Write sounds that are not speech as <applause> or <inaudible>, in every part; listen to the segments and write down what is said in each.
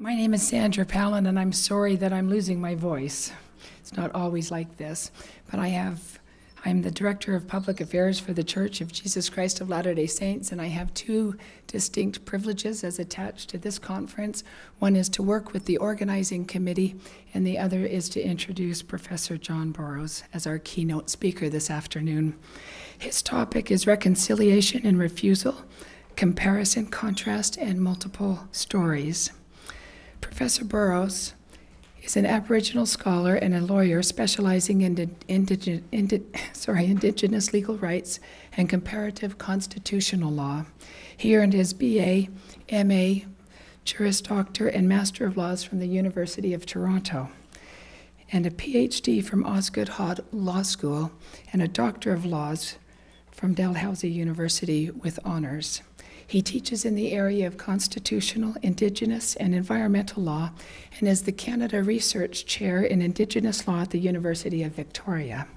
My name is Sandra Palin, and I'm sorry that I'm losing my voice. It's not always like this, but I have. I'm the Director of Public Affairs for the Church of Jesus Christ of Latter day Saints, and I have two distinct privileges as attached to this conference. One is to work with the organizing committee, and the other is to introduce Professor John Borrows as our keynote speaker this afternoon. His topic is reconciliation and refusal, comparison, contrast, and multiple stories. Professor Borrows is an Aboriginal scholar and a lawyer specializing in indige, indi, <laughs> sorry, Indigenous legal rights and comparative constitutional law. He earned his BA, MA, Juris Doctor, and Master of Laws from the University of Toronto, and a PhD from Osgoode Hall Law School, and a Doctor of Laws from Dalhousie University with honors. He teaches in the area of constitutional, Indigenous, and environmental law and is the Canada Research Chair in Indigenous Law at the University of Victoria.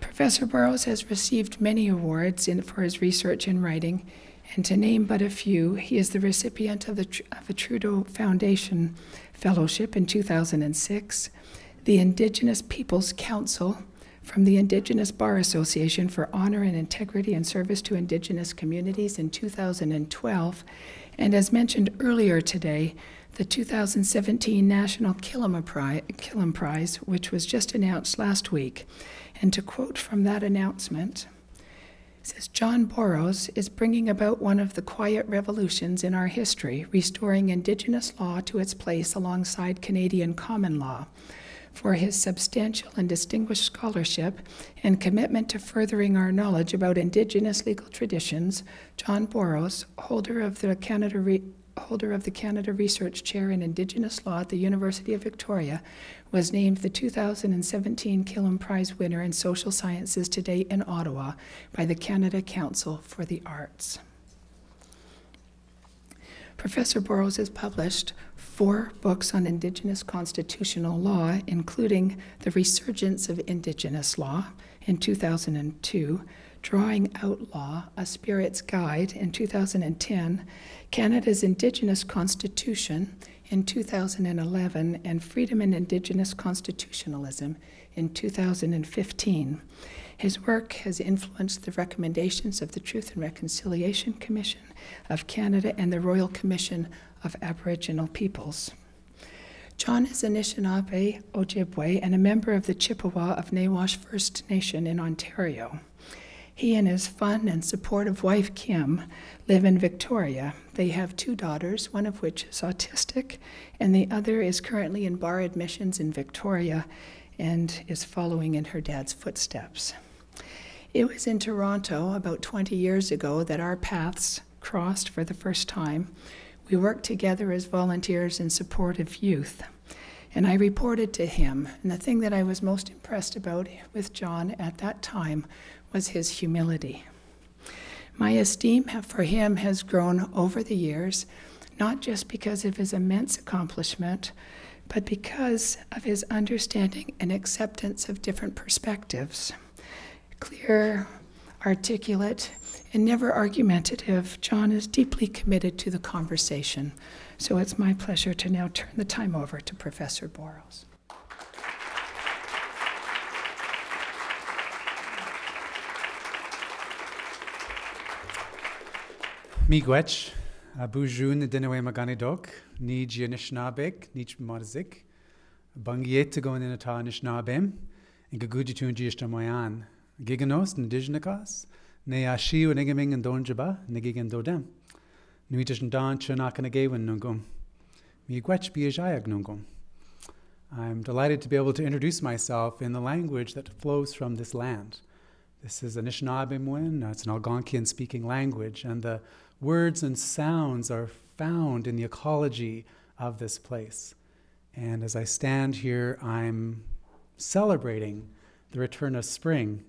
Professor Borrows has received many awards in, for his research and writing, and to name but a few, he is the recipient of, the, of Trudeau Foundation Fellowship in 2006, the Indigenous Peoples Counsel from the Indigenous Bar Association for Honor and Integrity and Service to Indigenous Communities in 2012, and as mentioned earlier today, the 2017 National Killam Prize, which was just announced last week. And to quote from that announcement, says John Borrows is bringing about one of the quiet revolutions in our history, restoring Indigenous law to its place alongside Canadian common law for his substantial and distinguished scholarship and commitment to furthering our knowledge about Indigenous legal traditions, John Borrows, holder of the Canada Re- holder of the Canada Research Chair in Indigenous Law at the University of Victoria, was named the 2017 Killam Prize winner in Social Sciences today in Ottawa by the Canada Council for the Arts. Professor Borrows has published four books on Indigenous constitutional law, including The Resurgence of Indigenous Law in 2002, Drawing Out Law, A Spirit's Guide in 2010, Canada's Indigenous Constitution in 2011, and Freedom and Indigenous Constitutionalism in 2015. His work has influenced the recommendations of the Truth and Reconciliation Commission of Canada and the Royal Commission of Aboriginal Peoples. John is Anishinaabe Ojibwe and a member of the Chippewa of Nawash First Nation in Ontario. He and his fun and supportive wife, Kim, live in Victoria. They have two daughters, one of which is autistic, and the other is currently in bar admissions in Victoria and is following in her dad's footsteps. It was in Toronto about 20 years ago that our paths crossed for the first time. We worked together as volunteers in support of youth. And I reported to him. And the thing that I was most impressed about with John at that time was his humility. My esteem for him has grown over the years, not just because of his immense accomplishment, but because of his understanding and acceptance of different perspectives clear, articulate, and never argumentative, John is deeply committed to the conversation. So it's my pleasure to now turn the time over to Professor Borrows. Miigwech, abujun dinewe maganidok, nij yanishnabek, nij marzik, bangiet go in ata nishnabem, and gagujitun jishtamoyan, giganos indigenous ne a siú an igeming an dónjaba na gigan dodem. Mi gwech. I'm delighted to be able to introduce myself in the language that flows from this land. This is Anishinaabemowin, uh, it's an Algonquian speaking language, and the words and sounds are found in the ecology of this place. And as I stand here, I'm celebrating the return of spring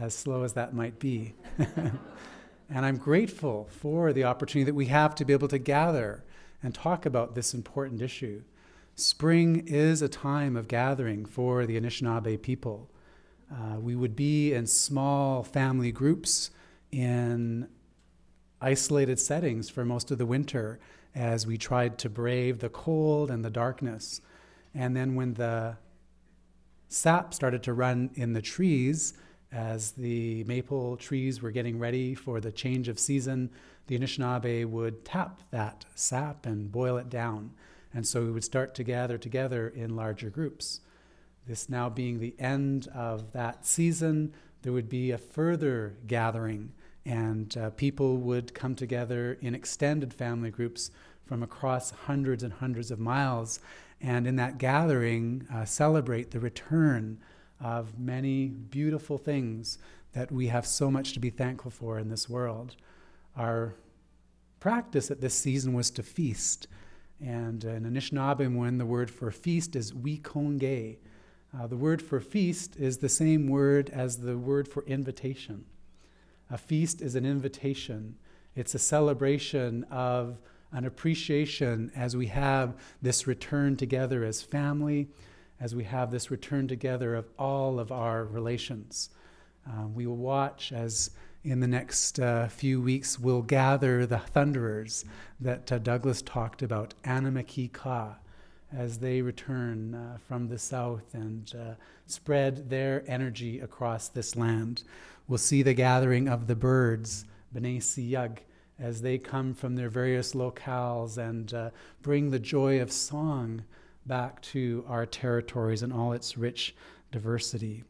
as slow as that might be. <laughs> and I'm grateful for the opportunity that we have to be able to gather and talk about this important issue. Spring is a time of gathering for the Anishinaabe people. Uh, we would be in small family groups in isolated settings for most of the winter as we tried to brave the cold and the darkness. And then when the sap started to run in the trees, as the maple trees were getting ready for the change of season, the Anishinaabe would tap that sap and boil it down. And so we would start to gather together in larger groups. This now being the end of that season, there would be a further gathering, and uh, people would come together in extended family groups from across hundreds and hundreds of miles. And in that gathering, uh, celebrate the return of many beautiful things that we have so much to be thankful for in this world. Our practice at this season was to feast. And in Anishinaabe, the word for feast is wikonge. Uh, the word for feast is the same word as the word for invitation. A feast is an invitation, it's a celebration of an appreciation as we have this return together as family, as we have this return together of all of our relations. Uh, we will watch as in the next uh, few weeks we'll gather the thunderers that uh, Douglas talked about, Anamaki Ka, as they return uh, from the south and uh, spread their energy across this land. We'll see the gathering of the birds, B'nai Siyag, as they come from their various locales and uh, bring the joy of song back to our territories and all its rich diversity.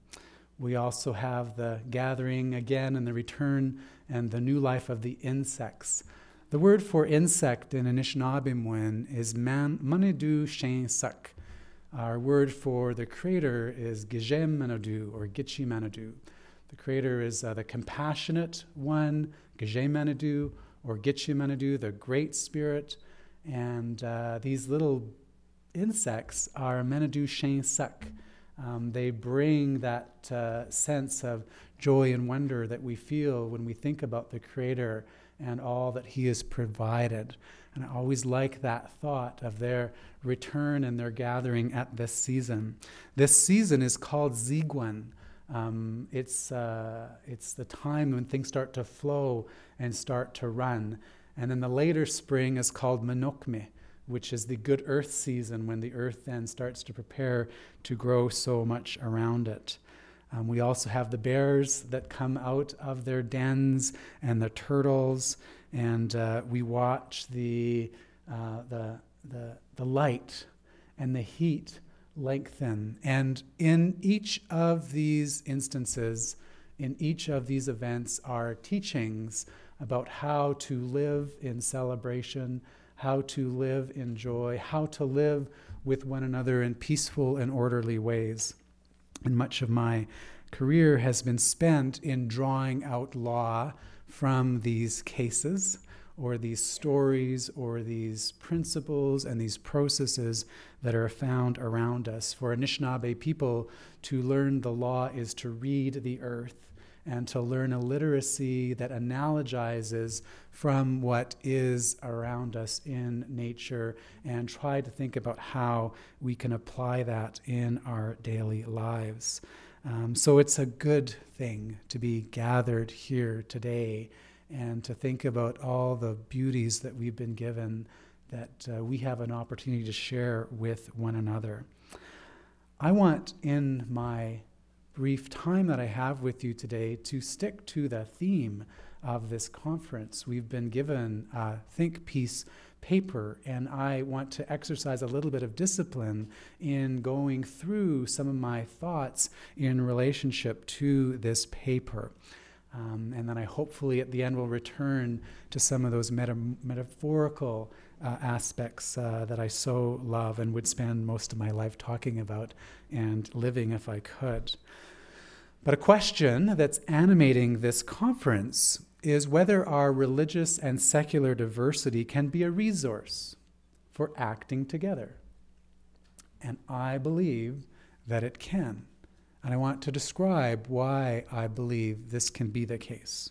We also have the gathering again and the return and the new life of the insects. The word for insect in Anishinaabemowin is man, Manidu Shen Sak. Our word for the creator is Gijem Manadu or Gichi Manadu. The creator is uh, the compassionate one, Gijem Manadu, or Gichi Manadu, the great spirit. And uh, these little insects are Menadu Shen Sak. Um, they bring that uh, sense of joy and wonder that we feel when we think about the Creator and all that He has provided. And I always like that thought of their return and their gathering at this season. This season is called Zigwan. Um, it's, uh, it's the time when things start to flow and start to run. And then the later spring is called Manokme which is the good earth season when the earth then starts to prepare to grow so much around it. Um, we also have the bears that come out of their dens and the turtles, and uh, we watch the, uh, the, the, the light and the heat lengthen. And in each of these instances, in each of these events, are teachings about how to live in celebration how to live in joy, how to live with one another in peaceful and orderly ways. And much of my career has been spent in drawing out law from these cases or these stories or these principles and these processes that are found around us. For Anishinaabe people, to learn the law is to read the earth and to learn a literacy that analogizes from what is around us in nature and try to think about how we can apply that in our daily lives. Um, so it's a good thing to be gathered here today and to think about all the beauties that we've been given that uh, we have an opportunity to share with one another. I want in my brief time that I have with you today to stick to the theme of this conference. We've been given a think piece paper, and I want to exercise a little bit of discipline in going through some of my thoughts in relationship to this paper. Um, and then I hopefully at the end will return to some of those meta- metaphorical uh, aspects uh, that I so love and would spend most of my life talking about and living if I could. But a question that's animating this conference is whether our religious and secular diversity can be a resource for acting together. And I believe that it can. And I want to describe why I believe this can be the case.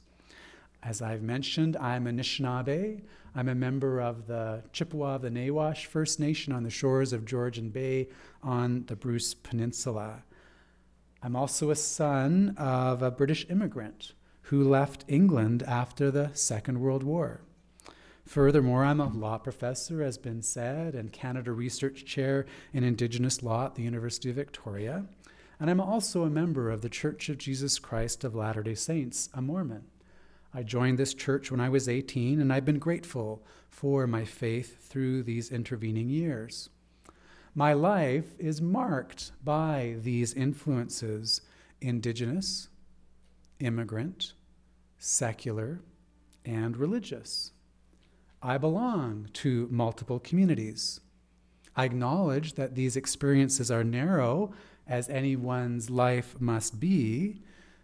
As I've mentioned, I'm Anishinaabe. I'm a member of the Chippewa of the Nawash First Nation on the shores of Georgian Bay on the Bruce Peninsula. I'm also a son of a British immigrant who left England after the Second World War. Furthermore, I'm a law professor, as been said, and Canada Research Chair in Indigenous Law at the University of Victoria. And I'm also a member of the Church of Jesus Christ of Latter day Saints, a Mormon. I joined this church when I was 18, and I've been grateful for my faith through these intervening years. My life is marked by these influences indigenous, immigrant, secular, and religious. I belong to multiple communities. I acknowledge that these experiences are narrow, as anyone's life must be,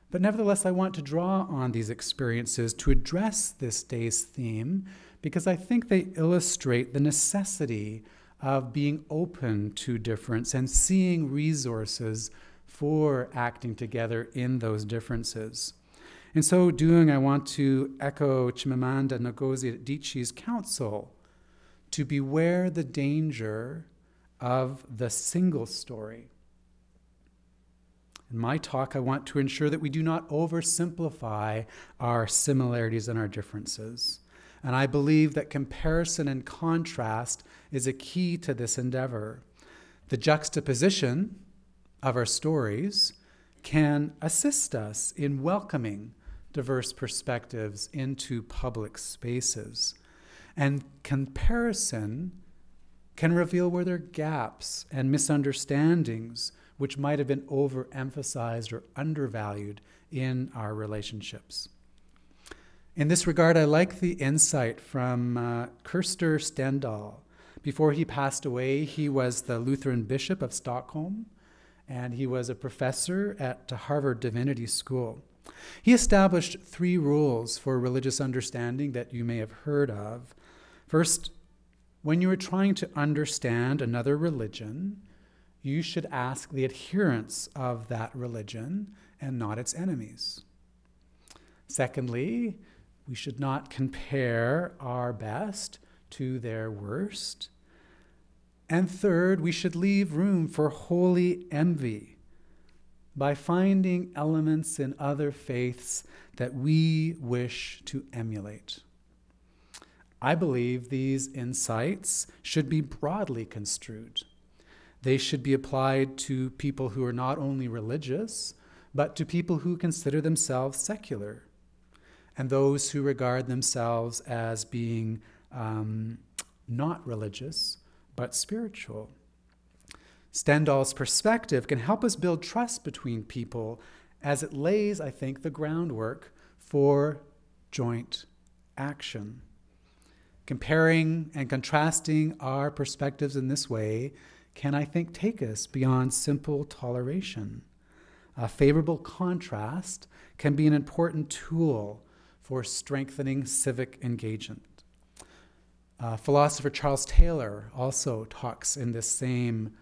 but nevertheless, I want to draw on these experiences to address this day's theme because I think they illustrate the necessity of being open to difference and seeing resources for acting together in those differences. In so doing, I want to echo Chimamanda Ngozi Adichie's counsel to beware the danger of the single story. In my talk, I want to ensure that we do not oversimplify our similarities and our differences. And I believe that comparison and contrast is a key to this endeavor. The juxtaposition of our stories can assist us in welcoming diverse perspectives into public spaces. And comparison can reveal where there are gaps and misunderstandings which might have been overemphasized or undervalued in our relationships. In this regard, I like the insight from uh, Krister Stendahl. Before he passed away, he was the Lutheran Bishop of Stockholm, and he was a professor at Harvard Divinity School. He established three rules for religious understanding that you may have heard of. First, when you are trying to understand another religion, you should ask the adherents of that religion and not its enemies. Secondly, we should not compare our best to their worst. And third, we should leave room for holy envy by finding elements in other faiths that we wish to emulate. I believe these insights should be broadly construed. They should be applied to people who are not only religious, but to people who consider themselves secular, and those who regard themselves as being um, not religious, but spiritual. Stendahl's perspective can help us build trust between people as it lays, I think, the groundwork for joint action. Comparing and contrasting our perspectives in this way can, I think, take us beyond simple toleration. A favorable contrast can be an important tool for strengthening civic engagement. Uh, philosopher Charles Taylor also talks in this same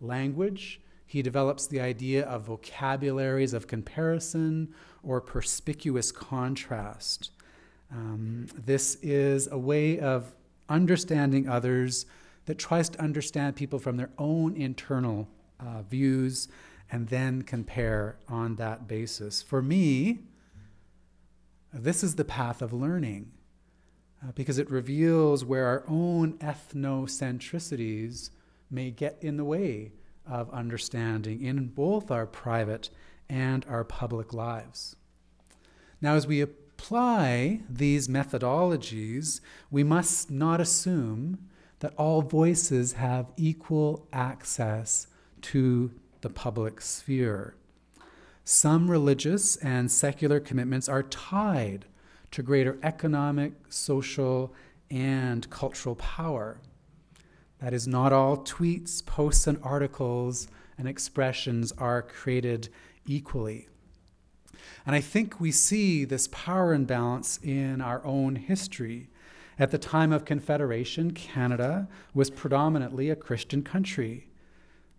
language. He develops the idea of vocabularies of comparison or perspicuous contrast. Um, this is a way of understanding others that tries to understand people from their own internal uh, views and then compare on that basis. For me, this is the path of learning uh, because it reveals where our own ethnocentricities may get in the way of understanding in both our private and our public lives. Now, as we apply these methodologies, we must not assume that all voices have equal access to the public sphere. Some religious and secular commitments are tied to greater economic, social, and cultural power. That is, not all tweets, posts, and articles and expressions are created equally. And I think we see this power imbalance in our own history. At the time of Confederation, Canada was predominantly a Christian country.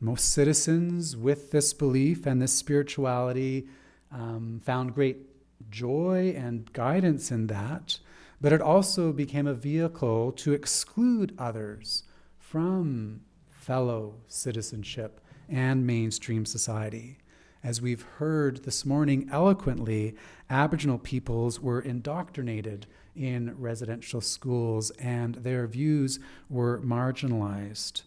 Most citizens with this belief and this spirituality um, found great joy and guidance in that, but it also became a vehicle to exclude others from fellow citizenship and mainstream society. As we've heard this morning eloquently, Aboriginal peoples were indoctrinated in residential schools, and their views were marginalized.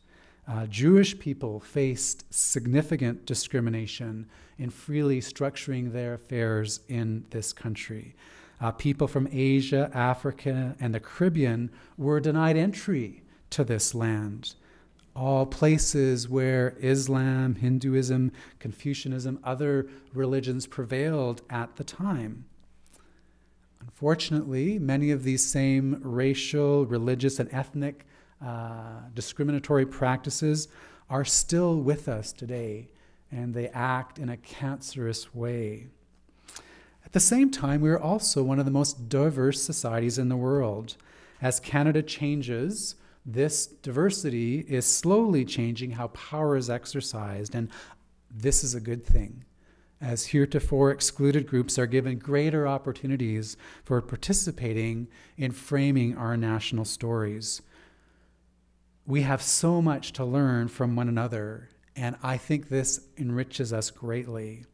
Uh, Jewish people faced significant discrimination in freely structuring their affairs in this country. Uh, people from Asia, Africa, and the Caribbean were denied entry to this land. All places where Islam, Hinduism, Confucianism, other religions prevailed at the time. Unfortunately, many of these same racial, religious, and ethnic uh, discriminatory practices are still with us today, and they act in a cancerous way. At the same time, we are also one of the most diverse societies in the world. As Canada changes, this diversity is slowly changing how power is exercised, and this is a good thing. As heretofore excluded groups are given greater opportunities for participating in framing our national stories we have so much to learn from one another, and I think this enriches us greatly.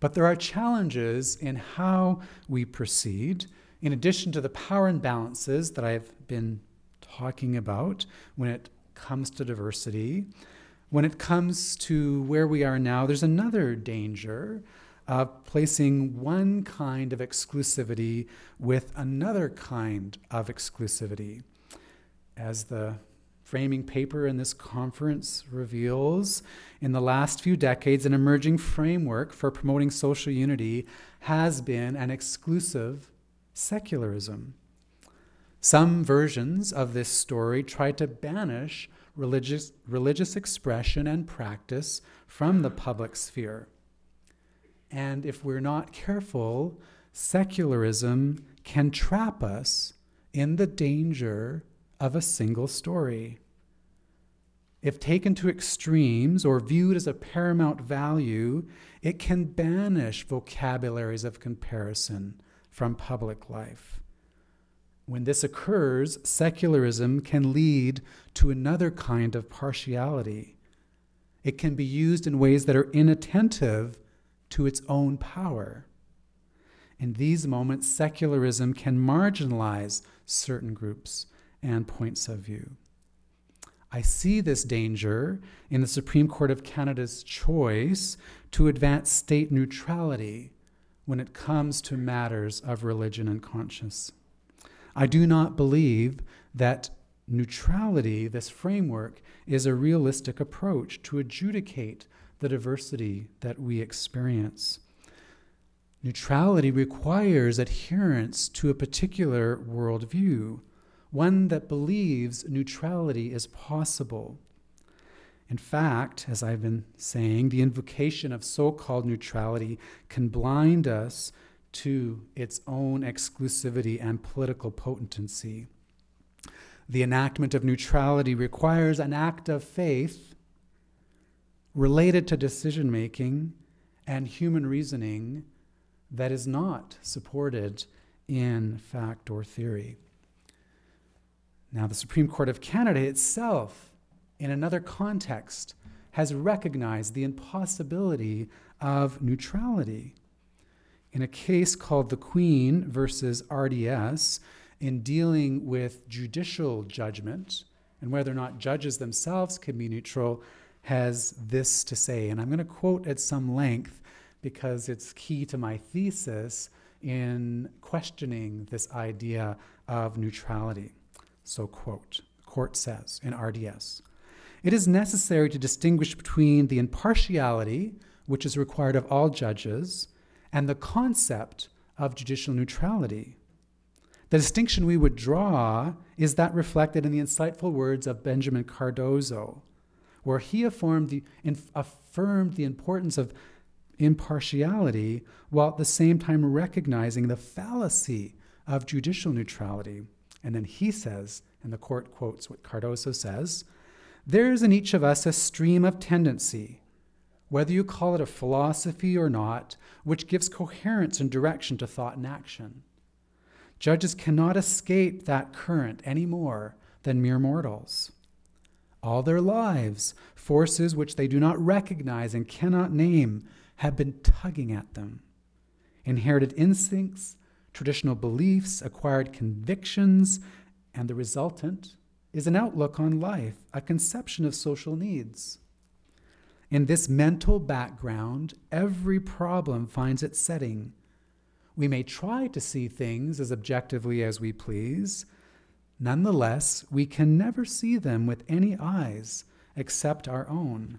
But there are challenges in how we proceed, in addition to the power imbalances that I've been talking about when it comes to diversity. When it comes to where we are now, there's another danger of placing one kind of exclusivity with another kind of exclusivity as the framing paper in this conference reveals, in the last few decades, an emerging framework for promoting social unity has been an exclusive secularism. Some versions of this story try to banish religious, religious expression and practice from the public sphere. And if we're not careful, secularism can trap us in the danger of a single story. If taken to extremes or viewed as a paramount value, it can banish vocabularies of comparison from public life. When this occurs, secularism can lead to another kind of partiality. It can be used in ways that are inattentive to its own power. In these moments, secularism can marginalize certain groups and points of view. I see this danger in the Supreme Court of Canada's choice to advance state neutrality when it comes to matters of religion and conscience. I do not believe that neutrality, this framework, is a realistic approach to adjudicate the diversity that we experience. Neutrality requires adherence to a particular worldview one that believes neutrality is possible. In fact, as I've been saying, the invocation of so called neutrality can blind us to its own exclusivity and political potency. The enactment of neutrality requires an act of faith related to decision making and human reasoning that is not supported in fact or theory. Now, the Supreme Court of Canada itself, in another context, has recognized the impossibility of neutrality. In a case called the Queen versus RDS, in dealing with judicial judgment and whether or not judges themselves can be neutral, has this to say. And I'm going to quote at some length because it's key to my thesis in questioning this idea of neutrality. So, quote, the court says in RDS, it is necessary to distinguish between the impartiality, which is required of all judges, and the concept of judicial neutrality. The distinction we would draw is that reflected in the insightful words of Benjamin Cardozo, where he affirmed the, affirmed the importance of impartiality while at the same time recognizing the fallacy of judicial neutrality. And then he says, and the court quotes what Cardozo says there is in each of us a stream of tendency, whether you call it a philosophy or not, which gives coherence and direction to thought and action. Judges cannot escape that current any more than mere mortals. All their lives, forces which they do not recognize and cannot name have been tugging at them. Inherited instincts, traditional beliefs, acquired convictions, and the resultant is an outlook on life, a conception of social needs. In this mental background, every problem finds its setting. We may try to see things as objectively as we please. Nonetheless, we can never see them with any eyes except our own.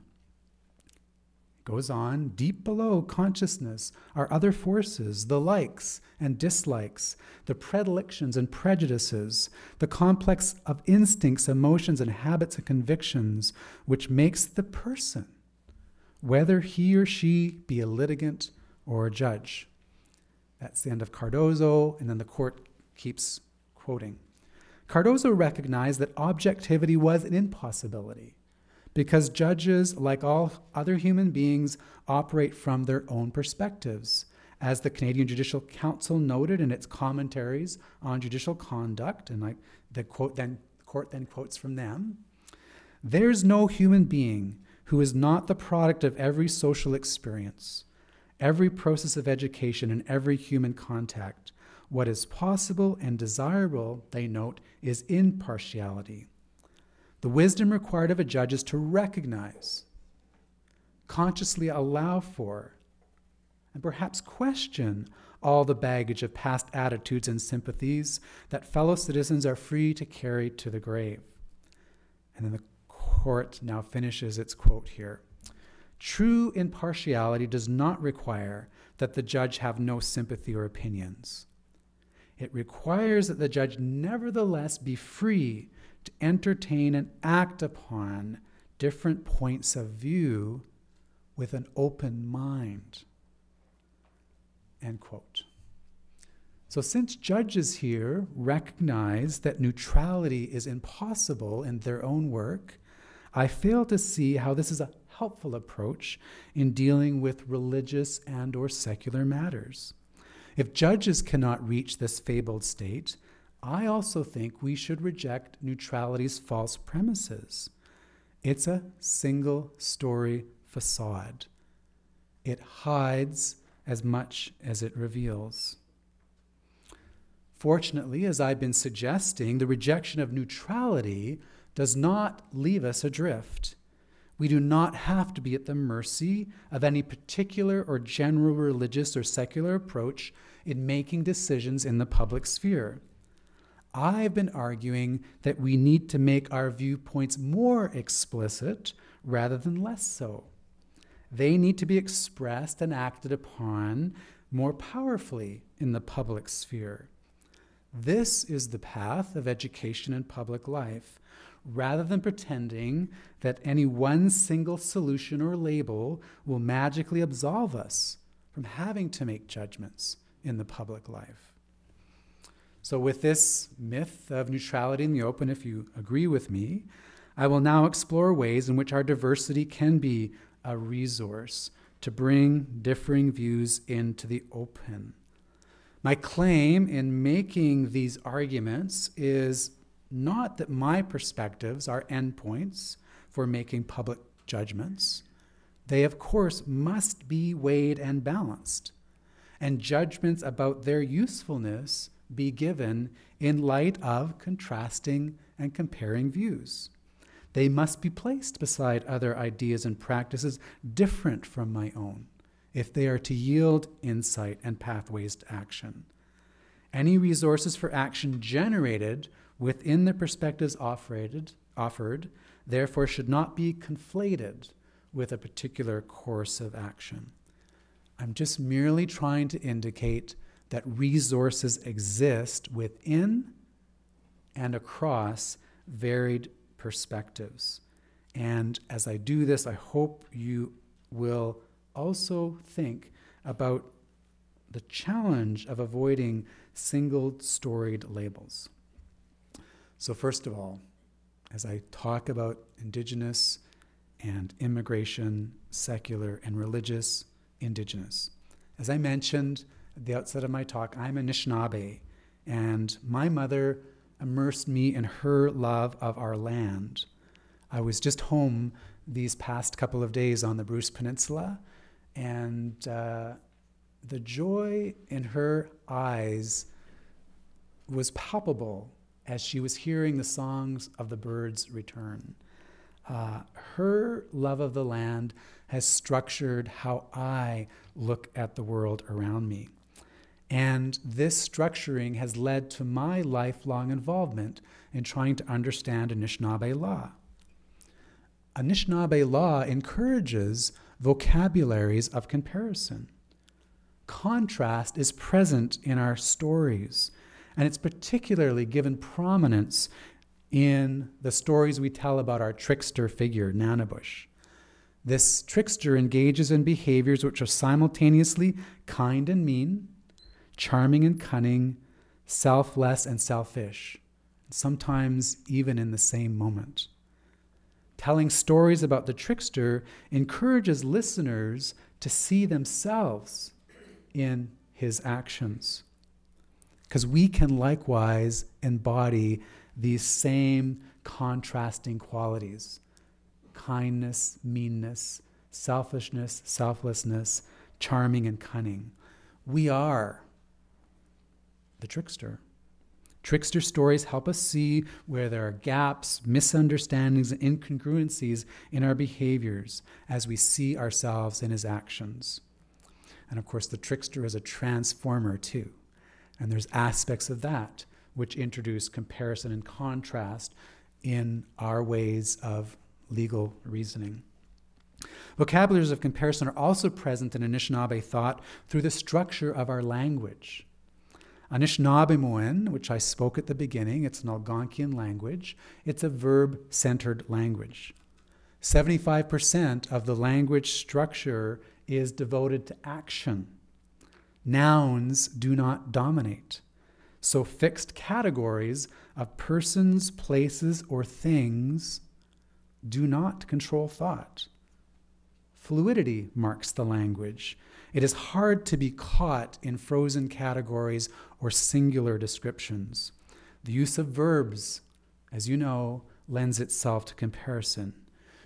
Goes on, deep below consciousness are other forces, the likes and dislikes, the predilections and prejudices, the complex of instincts, emotions, and habits and convictions, which makes the person, whether he or she be a litigant or a judge. That's the end of Cardozo, and then the court keeps quoting. Cardozo recognized that objectivity was an impossibility because judges, like all other human beings, operate from their own perspectives. As the Canadian Judicial Council noted in its commentaries on judicial conduct, and like the quote then court then quotes from them, there's no human being who is not the product of every social experience, every process of education, and every human contact. What is possible and desirable, they note, is impartiality. The wisdom required of a judge is to recognize, consciously allow for, and perhaps question all the baggage of past attitudes and sympathies that fellow citizens are free to carry to the grave. And then the court now finishes its quote here. True impartiality does not require that the judge have no sympathy or opinions. It requires that the judge nevertheless be free to entertain and act upon different points of view with an open mind. End quote. So, since judges here recognize that neutrality is impossible in their own work, I fail to see how this is a helpful approach in dealing with religious and or secular matters. If judges cannot reach this fabled state, I also think we should reject neutrality's false premises. It's a single story facade. It hides as much as it reveals. Fortunately, as I've been suggesting, the rejection of neutrality does not leave us adrift. We do not have to be at the mercy of any particular or general religious or secular approach in making decisions in the public sphere. I've been arguing that we need to make our viewpoints more explicit rather than less so. They need to be expressed and acted upon more powerfully in the public sphere. This is the path of education and public life, rather than pretending that any one single solution or label will magically absolve us from having to make judgments in the public life. So, with this myth of neutrality in the open, if you agree with me, I will now explore ways in which our diversity can be a resource to bring differing views into the open. My claim in making these arguments is not that my perspectives are endpoints for making public judgments. They, of course, must be weighed and balanced, and judgments about their usefulness be given in light of contrasting and comparing views. They must be placed beside other ideas and practices different from my own if they are to yield insight and pathways to action. Any resources for action generated within the perspectives offered, offered therefore should not be conflated with a particular course of action. I'm just merely trying to indicate that resources exist within and across varied perspectives. And as I do this, I hope you will also think about the challenge of avoiding single storied labels. So, first of all, as I talk about Indigenous and immigration, secular and religious, Indigenous, as I mentioned, at the outset of my talk, I'm Anishinaabe, and my mother immersed me in her love of our land. I was just home these past couple of days on the Bruce Peninsula, and uh, the joy in her eyes was palpable as she was hearing the songs of the birds return. Uh, her love of the land has structured how I look at the world around me. And this structuring has led to my lifelong involvement in trying to understand Anishinaabe law. Anishinaabe law encourages vocabularies of comparison. Contrast is present in our stories, and it's particularly given prominence in the stories we tell about our trickster figure, Nanabush. This trickster engages in behaviors which are simultaneously kind and mean, charming and cunning, selfless and selfish, sometimes even in the same moment. Telling stories about the trickster encourages listeners to see themselves in his actions. Because we can likewise embody these same contrasting qualities kindness, meanness, selfishness, selflessness, charming, and cunning. We are the trickster. Trickster stories help us see where there are gaps, misunderstandings, and incongruencies in our behaviors as we see ourselves in his actions. And of course, the trickster is a transformer too. And there's aspects of that which introduce comparison and contrast in our ways of legal reasoning. Vocabularies of comparison are also present in Anishinaabe thought through the structure of our language. Anishinaabemowin, which I spoke at the beginning, it's an Algonquian language. It's a verb centered language. 75% of the language structure is devoted to action. Nouns do not dominate. So, fixed categories of persons, places, or things do not control thought. Fluidity marks the language. It is hard to be caught in frozen categories or singular descriptions. The use of verbs, as you know, lends itself to comparison.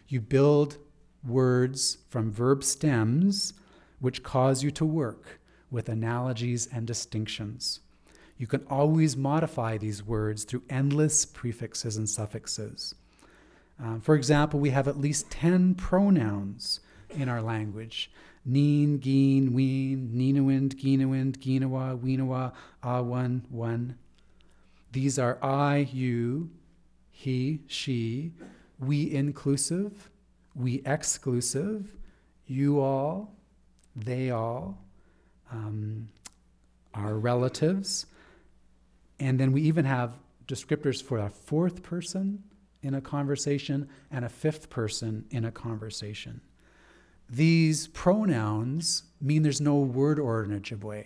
You build words from verb stems, which cause you to work with analogies and distinctions. You can always modify these words through endless prefixes and suffixes. Um, for example, we have at least 10 pronouns in our language. Neen, Geen, Ween, Neenawind, Geenawind, Geenawa, Weenawa, Awan, One. These are I, you, he, she, we inclusive, we exclusive, you all, they all, um, our relatives. And then we even have descriptors for a fourth person in a conversation and a fifth person in a conversation. These pronouns mean there's no word order in Ojibwe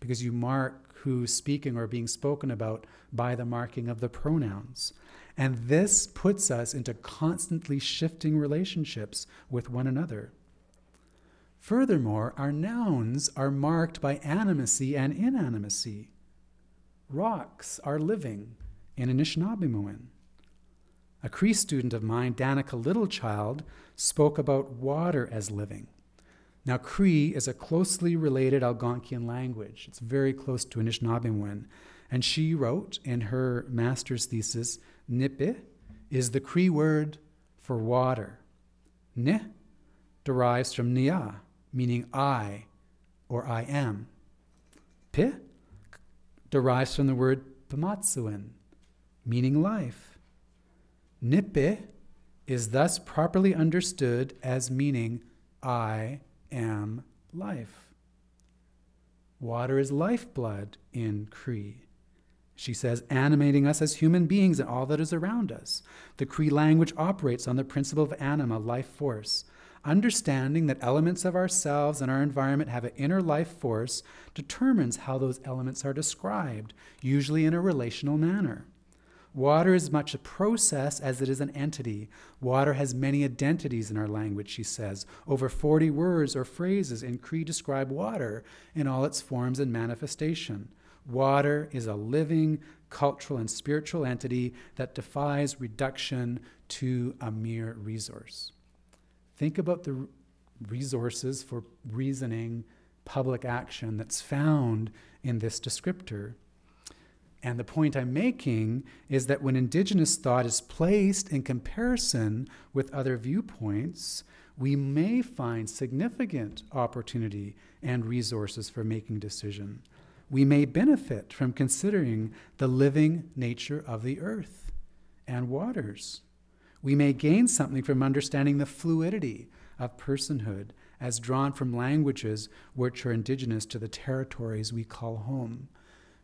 because you mark who's speaking or being spoken about by the marking of the pronouns. And this puts us into constantly shifting relationships with one another. Furthermore, our nouns are marked by animacy and inanimacy. Rocks are living in Anishinaabemowin. A Cree student of mine, Danica Littlechild, spoke about water as living. Now, Cree is a closely related Algonquian language. It's very close to Anishinaabemowin. And she wrote in her master's thesis, Nipe is the Cree word for water. Ne derives from Nia, meaning I or I am. Pi derives from the word Pamatsuin, meaning life. Nipe is thus properly understood as meaning I am life. Water is lifeblood in Cree. She says, animating us as human beings and all that is around us. The Cree language operates on the principle of anima, life force. Understanding that elements of ourselves and our environment have an inner life force determines how those elements are described, usually in a relational manner. Water is much a process as it is an entity. Water has many identities in our language, she says. Over 40 words or phrases in Cree describe water in all its forms and manifestation. Water is a living, cultural, and spiritual entity that defies reduction to a mere resource. Think about the resources for reasoning public action that's found in this descriptor. And the point I'm making is that when Indigenous thought is placed in comparison with other viewpoints, we may find significant opportunity and resources for making decision. We may benefit from considering the living nature of the earth and waters. We may gain something from understanding the fluidity of personhood as drawn from languages which are indigenous to the territories we call home.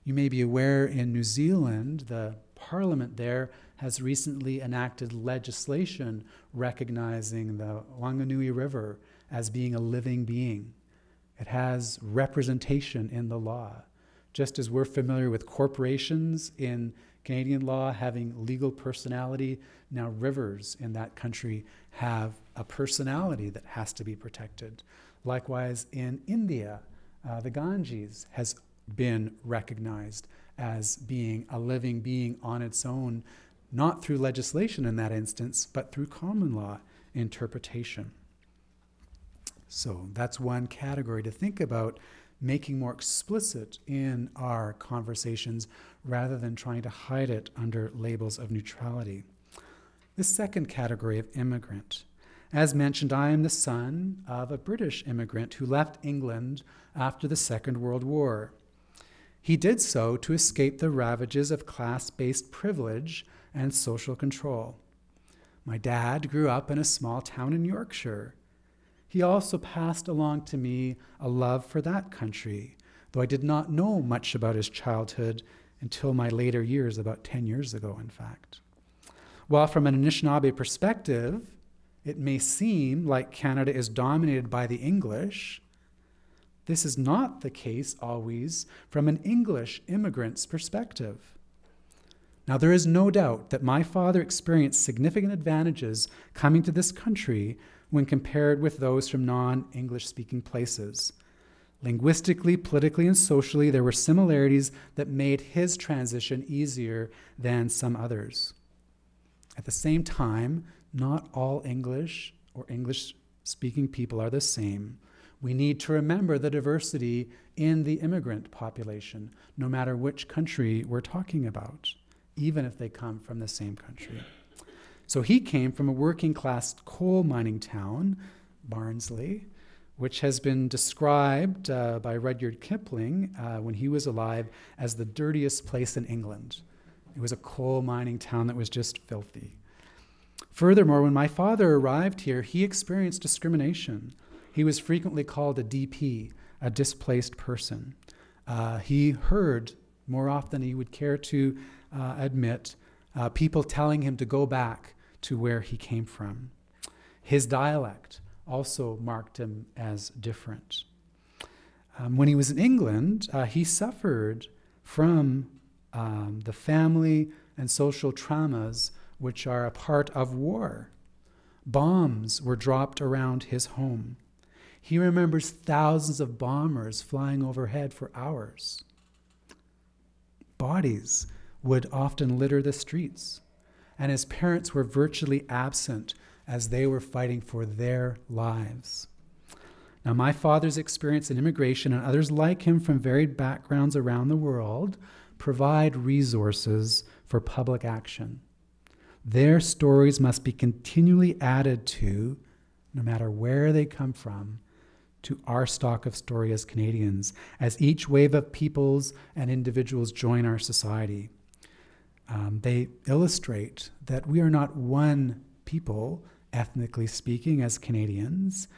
You may be aware in New Zealand, the parliament there has recently enacted legislation recognizing the Whanganui River as being a living being. It has representation in the law. Just as we're familiar with corporations in Canadian law having legal personality, now rivers in that country have a personality that has to be protected. Likewise, in India, uh, the Ganges has been recognized as being a living being on its own, not through legislation in that instance, but through common law interpretation. So that's one category to think about making more explicit in our conversations rather than trying to hide it under labels of neutrality. The second category of immigrant. As mentioned, I am the son of a British immigrant who left England after the Second World War. He did so to escape the ravages of class based privilege and social control. My dad grew up in a small town in Yorkshire. He also passed along to me a love for that country, though I did not know much about his childhood until my later years, about 10 years ago, in fact. While from an Anishinaabe perspective, it may seem like Canada is dominated by the English, this is not the case always from an English immigrant's perspective. Now, there is no doubt that my father experienced significant advantages coming to this country when compared with those from non English speaking places. Linguistically, politically, and socially, there were similarities that made his transition easier than some others. At the same time, not all English or English speaking people are the same. We need to remember the diversity in the immigrant population, no matter which country we're talking about, even if they come from the same country. So he came from a working class coal mining town, Barnsley, which has been described uh, by Rudyard Kipling uh, when he was alive as the dirtiest place in England. It was a coal mining town that was just filthy. Furthermore, when my father arrived here, he experienced discrimination. He was frequently called a DP, a displaced person. Uh, he heard more often than he would care to uh, admit uh, people telling him to go back to where he came from. His dialect also marked him as different. Um, when he was in England, uh, he suffered from um, the family and social traumas which are a part of war. Bombs were dropped around his home. He remembers thousands of bombers flying overhead for hours. Bodies would often litter the streets, and his parents were virtually absent as they were fighting for their lives. Now, my father's experience in immigration and others like him from varied backgrounds around the world provide resources for public action. Their stories must be continually added to, no matter where they come from, to our stock of story as Canadians, as each wave of peoples and individuals join our society. Um, they illustrate that we are not one people, ethnically speaking, as Canadians.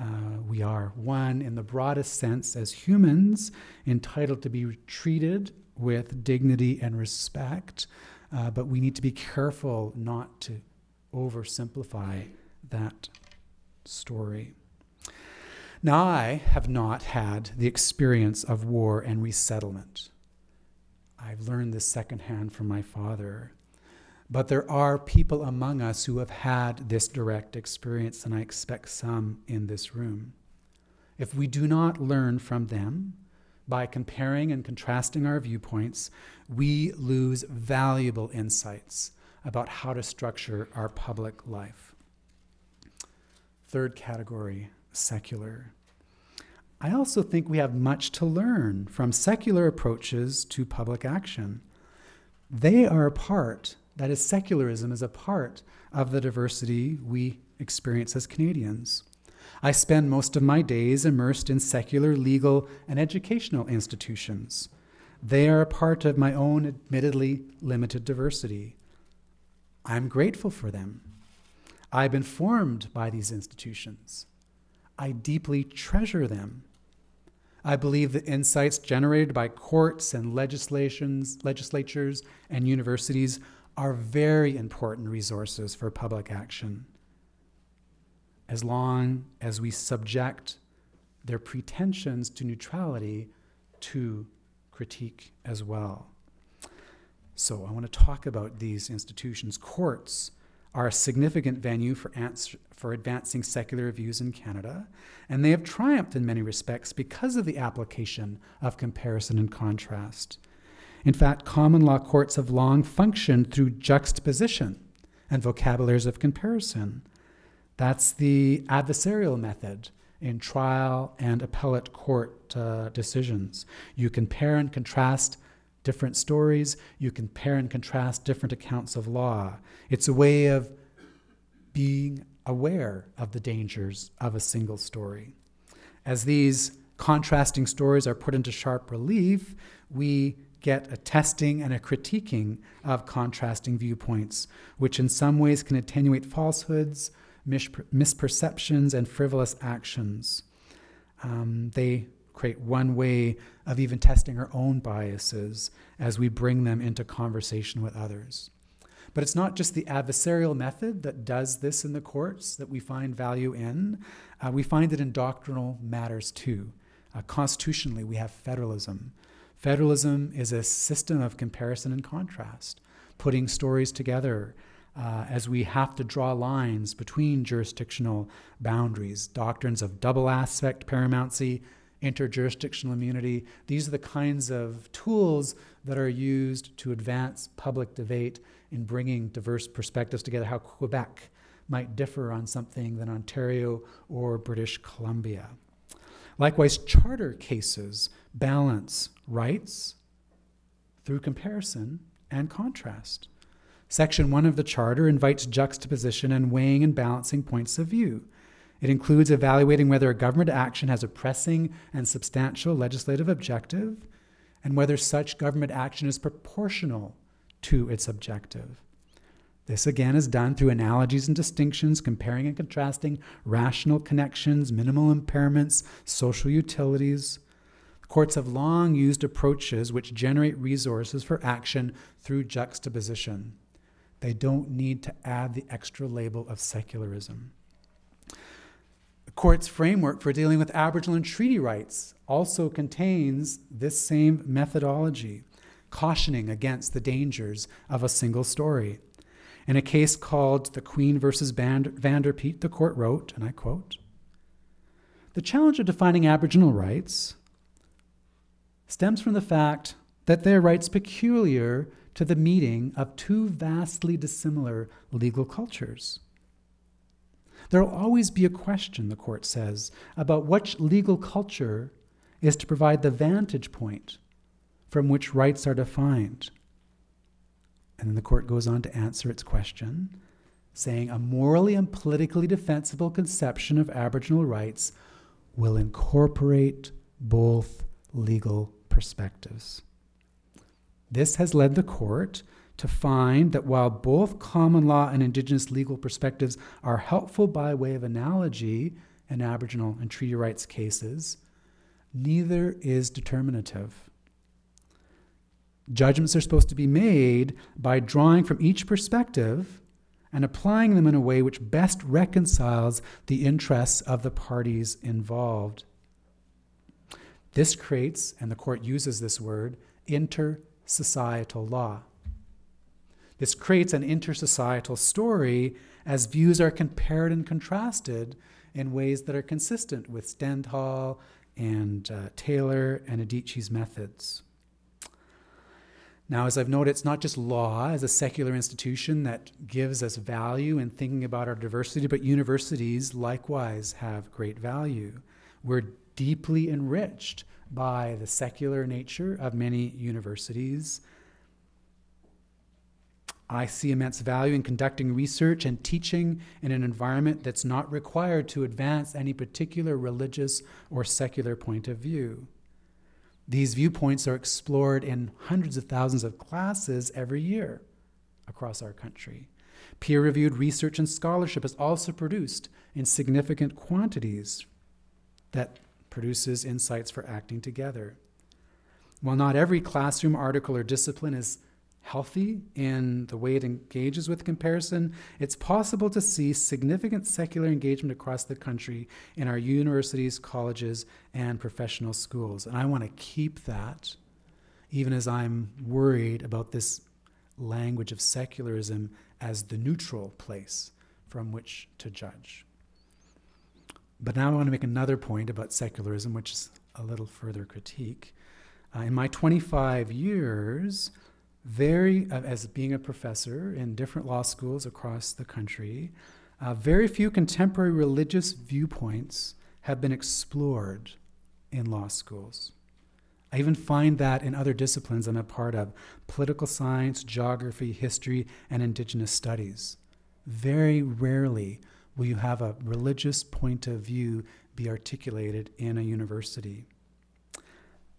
Uh, we are one in the broadest sense as humans, entitled to be treated with dignity and respect, uh, but we need to be careful not to oversimplify that story. Now, I have not had the experience of war and resettlement. I've learned this secondhand from my father. But there are people among us who have had this direct experience, and I expect some in this room. If we do not learn from them by comparing and contrasting our viewpoints, we lose valuable insights about how to structure our public life. Third category secular. I also think we have much to learn from secular approaches to public action. They are a part, that is, secularism is a part of the diversity we experience as Canadians. I spend most of my days immersed in secular, legal, and educational institutions. They are a part of my own admittedly limited diversity. I'm grateful for them. I've been formed by these institutions. I deeply treasure them. I believe the insights generated by courts and legislations, legislatures and universities are very important resources for public action as long as we subject their pretensions to neutrality to critique as well. So, I want to talk about these institutions. Courts are a significant venue for, answer, for advancing secular views in Canada, and they have triumphed in many respects because of the application of comparison and contrast. In fact, common law courts have long functioned through juxtaposition and vocabularies of comparison. That's the adversarial method in trial and appellate court uh, decisions. You compare and contrast different stories, you compare and contrast different accounts of law. It's a way of being aware of the dangers of a single story. As these contrasting stories are put into sharp relief, we get a testing and a critiquing of contrasting viewpoints, which in some ways can attenuate falsehoods misperceptions and frivolous actions. Um, they create one way of even testing our own biases as we bring them into conversation with others. But it's not just the adversarial method that does this in the courts that we find value in. Uh, we find it in doctrinal matters too. Uh, constitutionally, we have federalism. Federalism is a system of comparison and contrast, putting stories together, uh, as we have to draw lines between jurisdictional boundaries, doctrines of double aspect paramountcy, interjurisdictional immunity. These are the kinds of tools that are used to advance public debate in bringing diverse perspectives together, how Quebec might differ on something than Ontario or British Columbia. Likewise, charter cases balance rights through comparison and contrast. Section 1 of the Charter invites juxtaposition and weighing and balancing points of view. It includes evaluating whether a government action has a pressing and substantial legislative objective and whether such government action is proportional to its objective. This again is done through analogies and distinctions, comparing and contrasting rational connections, minimal impairments, social utilities. Courts have long used approaches which generate resources for action through juxtaposition. They don't need to add the extra label of secularism. The court's framework for dealing with Aboriginal and treaty rights also contains this same methodology, cautioning against the dangers of a single story. In a case called the Queen versus Van der Peet, the court wrote, and I quote, The challenge of defining Aboriginal rights stems from the fact that they are rights peculiar to the meeting of two vastly dissimilar legal cultures. There will always be a question, the court says, about which legal culture is to provide the vantage point from which rights are defined. And then the court goes on to answer its question, saying a morally and politically defensible conception of Aboriginal rights will incorporate both legal perspectives. This has led the court to find that while both common law and Indigenous legal perspectives are helpful by way of analogy in Aboriginal and treaty rights cases, neither is determinative. Judgments are supposed to be made by drawing from each perspective and applying them in a way which best reconciles the interests of the parties involved. This creates, and the court uses this word, inter societal law. This creates an intersocietal story as views are compared and contrasted in ways that are consistent with Stendahl and uh, Taylor and Adichie's methods. Now, as I've noted, it's not just law as a secular institution that gives us value in thinking about our diversity, but universities likewise have great value. We're deeply enriched by the secular nature of many universities. I see immense value in conducting research and teaching in an environment that's not required to advance any particular religious or secular point of view. These viewpoints are explored in hundreds of thousands of classes every year across our country. Peer reviewed research and scholarship is also produced in significant quantities that produces insights for acting together. While not every classroom article or discipline is healthy in the way it engages with comparison, it's possible to see significant secular engagement across the country in our universities, colleges, and professional schools. And I want to keep that, even as I'm worried about this language of secularism as the neutral place from which to judge. But now I want to make another point about secularism, which is a little further critique. Uh, in my 25 years, very, uh, as being a professor in different law schools across the country, uh, very few contemporary religious viewpoints have been explored in law schools. I even find that in other disciplines I'm a part of political science, geography, history, and indigenous studies. Very rarely will you have a religious point of view be articulated in a university.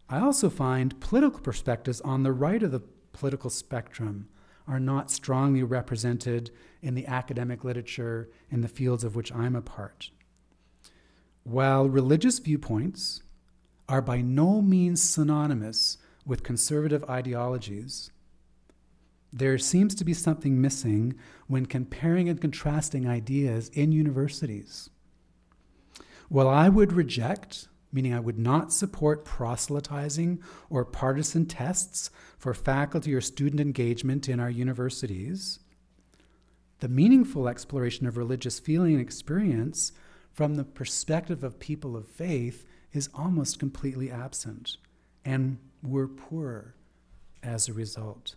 I also find political perspectives on the right of the political spectrum are not strongly represented in the academic literature in the fields of which I'm a part. While religious viewpoints are by no means synonymous with conservative ideologies, there seems to be something missing when comparing and contrasting ideas in universities. While I would reject, meaning I would not support proselytizing or partisan tests for faculty or student engagement in our universities, the meaningful exploration of religious feeling and experience from the perspective of people of faith is almost completely absent, and we're poorer as a result.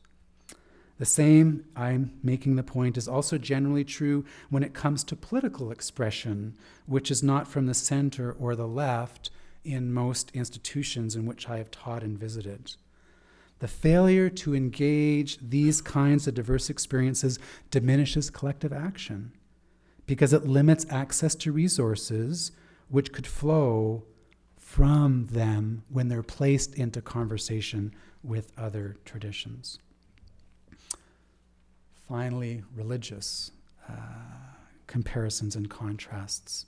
The same, I'm making the point, is also generally true when it comes to political expression, which is not from the center or the left in most institutions in which I have taught and visited. The failure to engage these kinds of diverse experiences diminishes collective action because it limits access to resources which could flow from them when they're placed into conversation with other traditions. Finally, religious uh, comparisons and contrasts.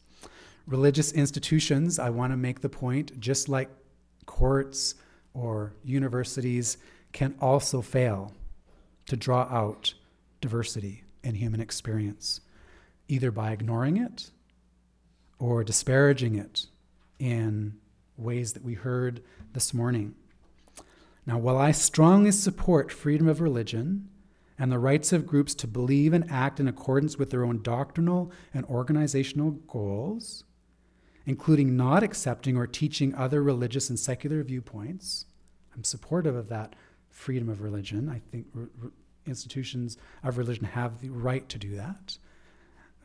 Religious institutions, I want to make the point, just like courts or universities, can also fail to draw out diversity in human experience, either by ignoring it or disparaging it in ways that we heard this morning. Now, while I strongly support freedom of religion, and the rights of groups to believe and act in accordance with their own doctrinal and organizational goals, including not accepting or teaching other religious and secular viewpoints. I'm supportive of that freedom of religion. I think institutions of religion have the right to do that.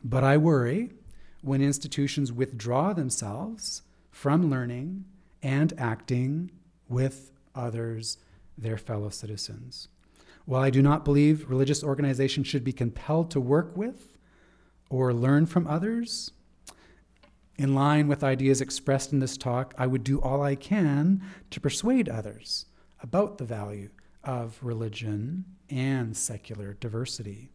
But I worry when institutions withdraw themselves from learning and acting with others, their fellow citizens. While I do not believe religious organizations should be compelled to work with or learn from others, in line with ideas expressed in this talk, I would do all I can to persuade others about the value of religion and secular diversity.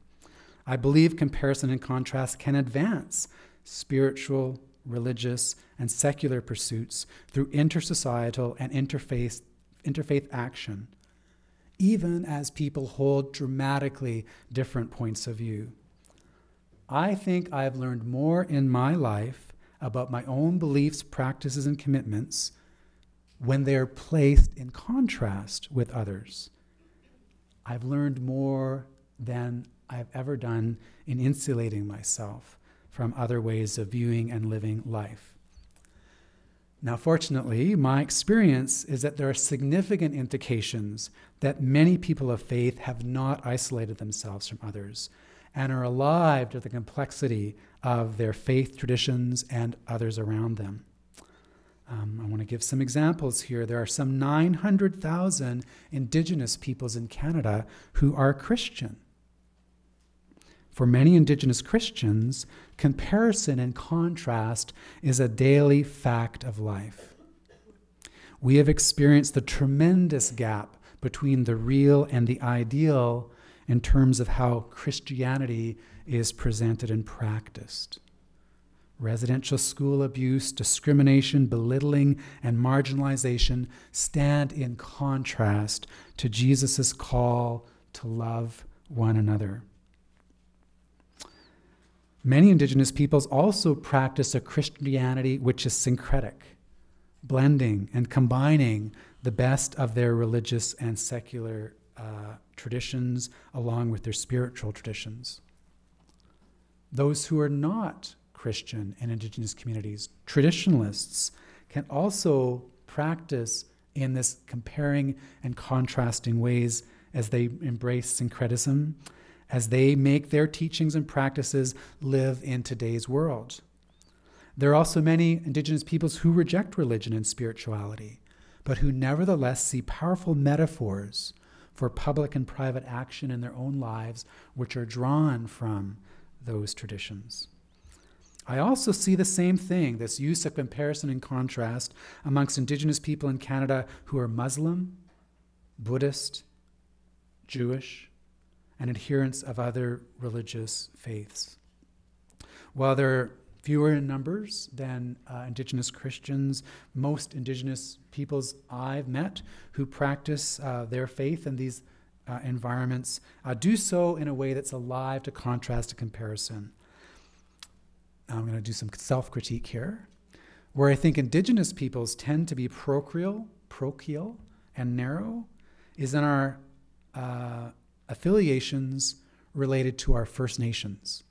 I believe comparison and contrast can advance spiritual, religious, and secular pursuits through intersocietal and interfaith, interfaith action even as people hold dramatically different points of view. I think I've learned more in my life about my own beliefs, practices, and commitments when they're placed in contrast with others. I've learned more than I've ever done in insulating myself from other ways of viewing and living life. Now, fortunately, my experience is that there are significant indications that many people of faith have not isolated themselves from others and are alive to the complexity of their faith traditions and others around them. Um, I want to give some examples here. There are some 900,000 Indigenous peoples in Canada who are Christian. For many Indigenous Christians, comparison and contrast is a daily fact of life. We have experienced the tremendous gap between the real and the ideal in terms of how Christianity is presented and practiced. Residential school abuse, discrimination, belittling, and marginalization stand in contrast to Jesus' call to love one another. Many indigenous peoples also practice a Christianity which is syncretic, blending and combining the best of their religious and secular uh, traditions along with their spiritual traditions. Those who are not Christian in indigenous communities, traditionalists, can also practice in this comparing and contrasting ways as they embrace syncretism, as they make their teachings and practices live in today's world. There are also many indigenous peoples who reject religion and spirituality, but who nevertheless see powerful metaphors for public and private action in their own lives, which are drawn from those traditions. I also see the same thing, this use of comparison and contrast amongst Indigenous people in Canada who are Muslim, Buddhist, Jewish, and adherents of other religious faiths. While there are fewer in numbers than uh, Indigenous Christians. Most Indigenous peoples I've met who practice uh, their faith in these uh, environments uh, do so in a way that's alive to contrast to comparison. I'm going to do some self critique here, where I think Indigenous peoples tend to be parochial, parochial, and narrow, is in our uh, affiliations related to our First Nations.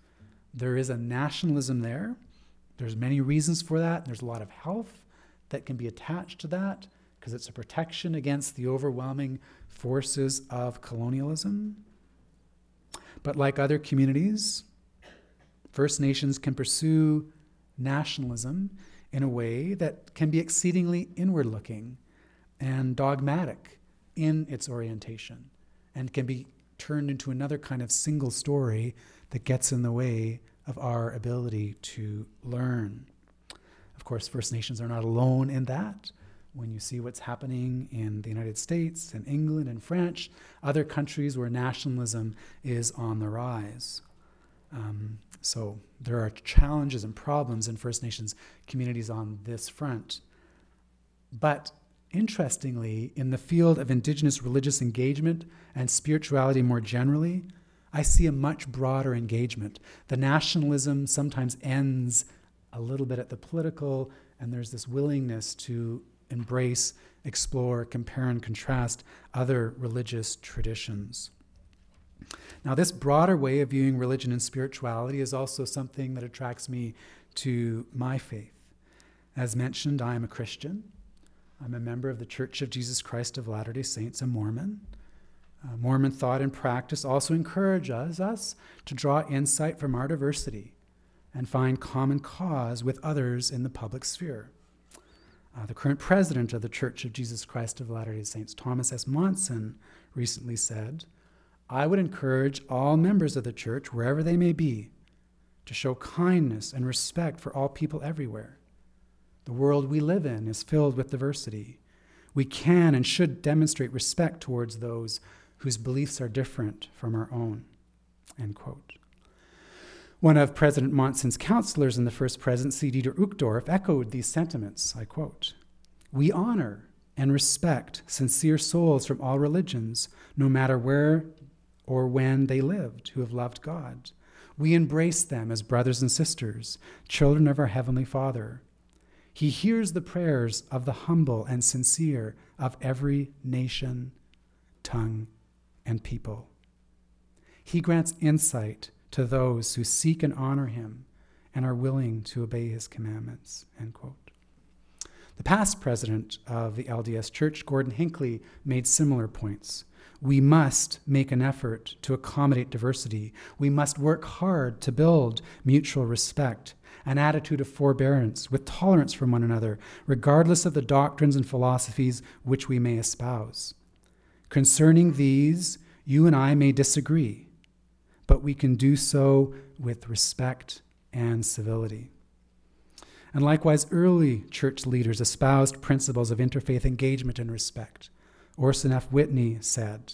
There is a nationalism there. There's many reasons for that. There's a lot of health that can be attached to that because it's a protection against the overwhelming forces of colonialism. But like other communities, First Nations can pursue nationalism in a way that can be exceedingly inward looking and dogmatic in its orientation and can be turned into another kind of single story that gets in the way of our ability to learn. Of course, First Nations are not alone in that. When you see what's happening in the United States and England and France, other countries where nationalism is on the rise. Um, so there are challenges and problems in First Nations communities on this front. But interestingly, in the field of Indigenous religious engagement and spirituality more generally, I see a much broader engagement. The nationalism sometimes ends a little bit at the political, and there's this willingness to embrace, explore, compare, and contrast other religious traditions. Now, this broader way of viewing religion and spirituality is also something that attracts me to my faith. As mentioned, I am a Christian. I'm a member of the Church of Jesus Christ of Latter day Saints, a Mormon. Uh, Mormon thought and practice also encourages us to draw insight from our diversity and find common cause with others in the public sphere. Uh, the current president of the Church of Jesus Christ of Latter day Saints, Thomas S. Monson, recently said, I would encourage all members of the church, wherever they may be, to show kindness and respect for all people everywhere. The world we live in is filled with diversity. We can and should demonstrate respect towards those whose beliefs are different from our own. End quote. One of President Monson's counselors in the first presidency, Dieter Uchtdorf, echoed these sentiments. I quote We honor and respect sincere souls from all religions, no matter where or when they lived, who have loved God. We embrace them as brothers and sisters, children of our Heavenly Father. He hears the prayers of the humble and sincere of every nation, tongue, and people. He grants insight to those who seek and honor him and are willing to obey his commandments. End quote. The past president of the LDS Church, Gordon Hinckley, made similar points. We must make an effort to accommodate diversity. We must work hard to build mutual respect. an attitude of forbearance, with tolerance from one another, regardless of the doctrines and philosophies which we may espouse. Concerning these, you and I may disagree, but we can do so with respect and civility. And likewise, early church leaders espoused principles of interfaith engagement and respect. Orson F. Whitney said,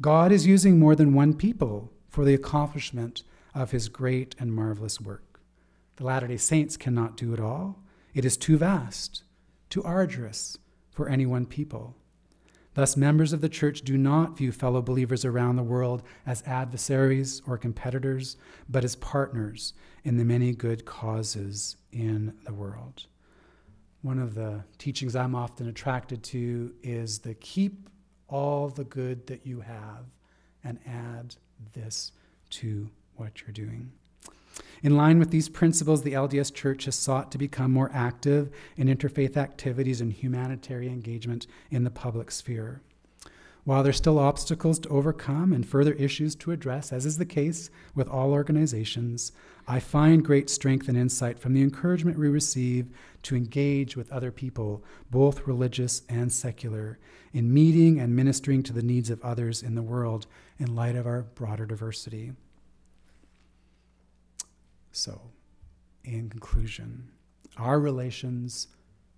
God is using more than one people for the accomplishment of his great and marvelous work. The Latter day Saints cannot do it all. It is too vast, too arduous for any one people. Thus, members of the church do not view fellow believers around the world as adversaries or competitors, but as partners in the many good causes in the world. One of the teachings I'm often attracted to is the keep all the good that you have and add this to what you're doing. In line with these principles, the LDS Church has sought to become more active in interfaith activities and humanitarian engagement in the public sphere. While there's still obstacles to overcome and further issues to address, as is the case with all organizations, I find great strength and insight from the encouragement we receive to engage with other people, both religious and secular, in meeting and ministering to the needs of others in the world in light of our broader diversity. So, in conclusion, our relations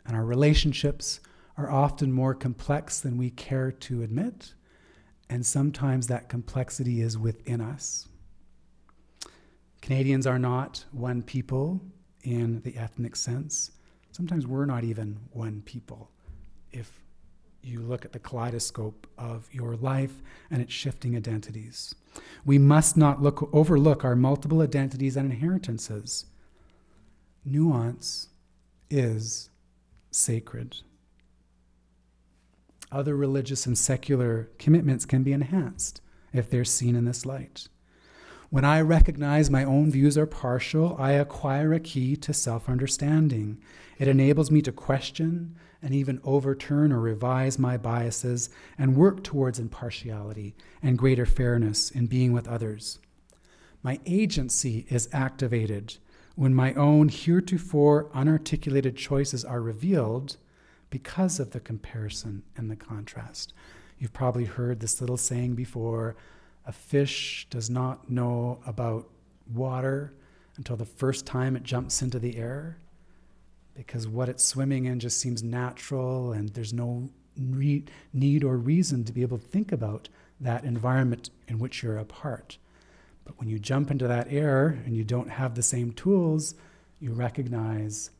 and our relationships are often more complex than we care to admit, and sometimes that complexity is within us. Canadians are not one people in the ethnic sense. Sometimes we're not even one people if you look at the kaleidoscope of your life and its shifting identities. We must not look, overlook our multiple identities and inheritances. Nuance is sacred. Other religious and secular commitments can be enhanced if they're seen in this light. When I recognize my own views are partial, I acquire a key to self understanding. It enables me to question and even overturn or revise my biases and work towards impartiality and greater fairness in being with others. My agency is activated when my own heretofore unarticulated choices are revealed because of the comparison and the contrast. You've probably heard this little saying before a fish does not know about water until the first time it jumps into the air because what it's swimming in just seems natural and there's no re- need or reason to be able to think about that environment in which you're a part. But when you jump into that air and you don't have the same tools, you recognize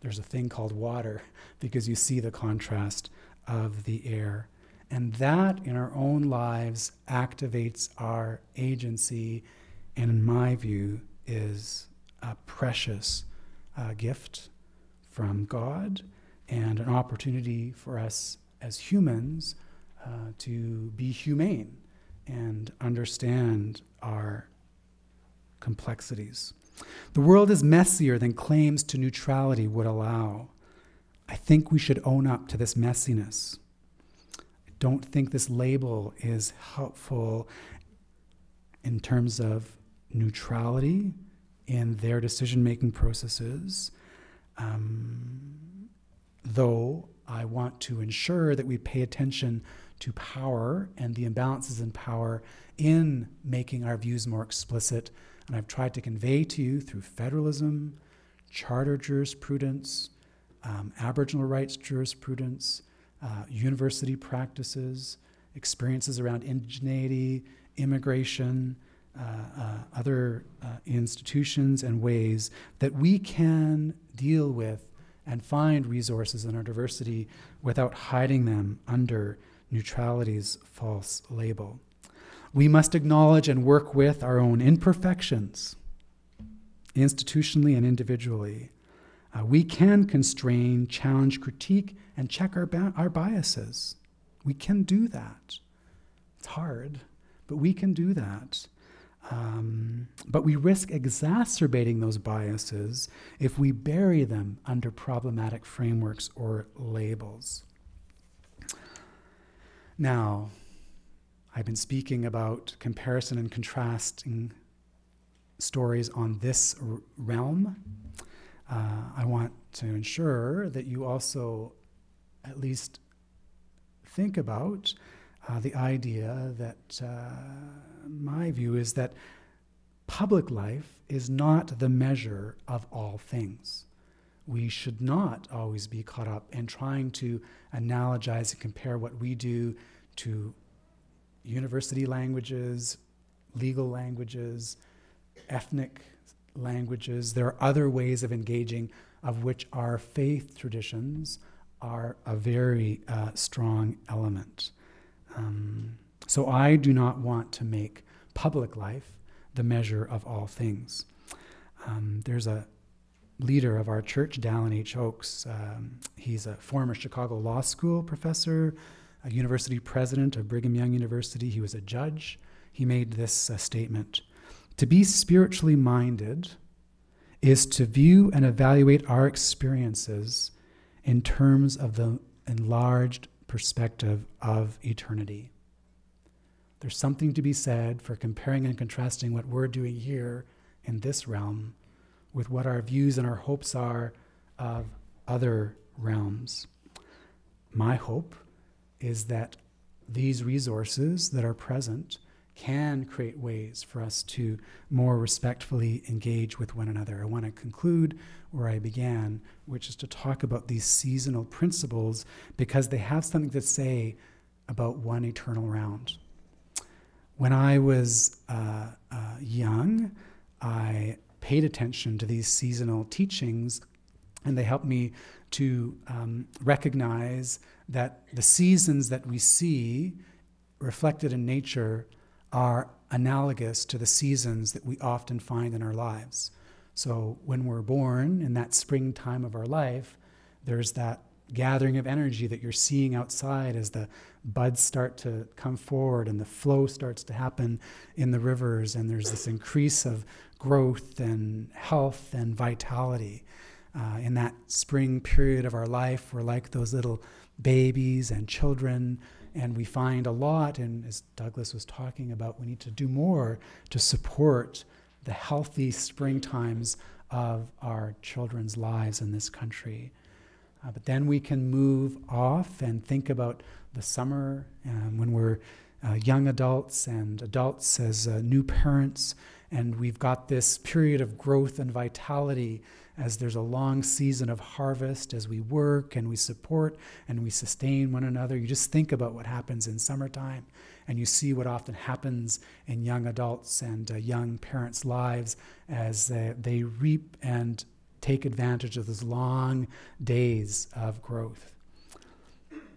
there's a thing called water <laughs> because you see the contrast of the air and that in our own lives activates our agency, and in my view, is a precious uh, gift from God and an opportunity for us as humans uh, to be humane and understand our complexities. The world is messier than claims to neutrality would allow. I think we should own up to this messiness I don't think this label is helpful in terms of neutrality in their decision making processes. Um, though I want to ensure that we pay attention to power and the imbalances in power in making our views more explicit. And I've tried to convey to you through federalism, charter jurisprudence, um, Aboriginal rights jurisprudence, uh, university practices, experiences around indigeneity, immigration, other uh, institutions and ways that we can deal with and find resources in our diversity without hiding them under neutrality's false label. We must acknowledge and work with our own imperfections, institutionally and individually, uh, we can constrain, challenge, critique, and check our, our biases. We can do that. It's hard, but we can do that. Um, but we risk exacerbating those biases if we bury them under problematic frameworks or labels. Now, I've been speaking about comparison and contrasting stories on this realm. uh, I want to ensure that you also at least think about uh, the idea that uh, my view is that public life is not the measure of all things. We should not always be caught up in trying to analogize and compare what we do to university languages, legal languages, ethnic languages. There are other ways of engaging, of which our faith traditions are a very uh, strong element. Um, so I do not want to make public life the measure of all things. Um, there's a leader of our church, Dallin H. Oakes. Um, he's a former Chicago Law School professor, a university president of Brigham Young University. He was a judge. He made this uh, statement To be spiritually minded is to view and evaluate our experiences in terms of the enlarged perspective of eternity. There's something to be said for comparing and contrasting what we're doing here in this realm with what our views and our hopes are of other realms. My hope is that these resources that are present can create ways for us to more respectfully engage with one another. I want to conclude where I began, which is to talk about these seasonal principles because they have something to say about one eternal round. When I was uh, uh, young, I paid attention to these seasonal teachings, and they helped me to um, recognize that the seasons that we see reflected in nature are analogous to the seasons that we often find in our lives. So when we're born in that springtime of our life, there's that gathering of energy that you're seeing outside as the buds start to come forward and the flow starts to happen in the rivers, and there's this increase of growth and health and vitality. Uh, in that spring period of our life, we're like those little babies and children and we find a lot, and as Douglas was talking about, we need to do more to support the healthy springtimes of our children's lives in this country. Uh, but then we can move off and think about the summer um, when we're uh, young adults and adults as uh, new parents, and we've got this period of growth and vitality as there's a long season of harvest, as we work and we support and we sustain one another. You just think about what happens in summertime, and you see what often happens in young adults and uh, young parents' lives as uh, they reap and take advantage of those long days of growth.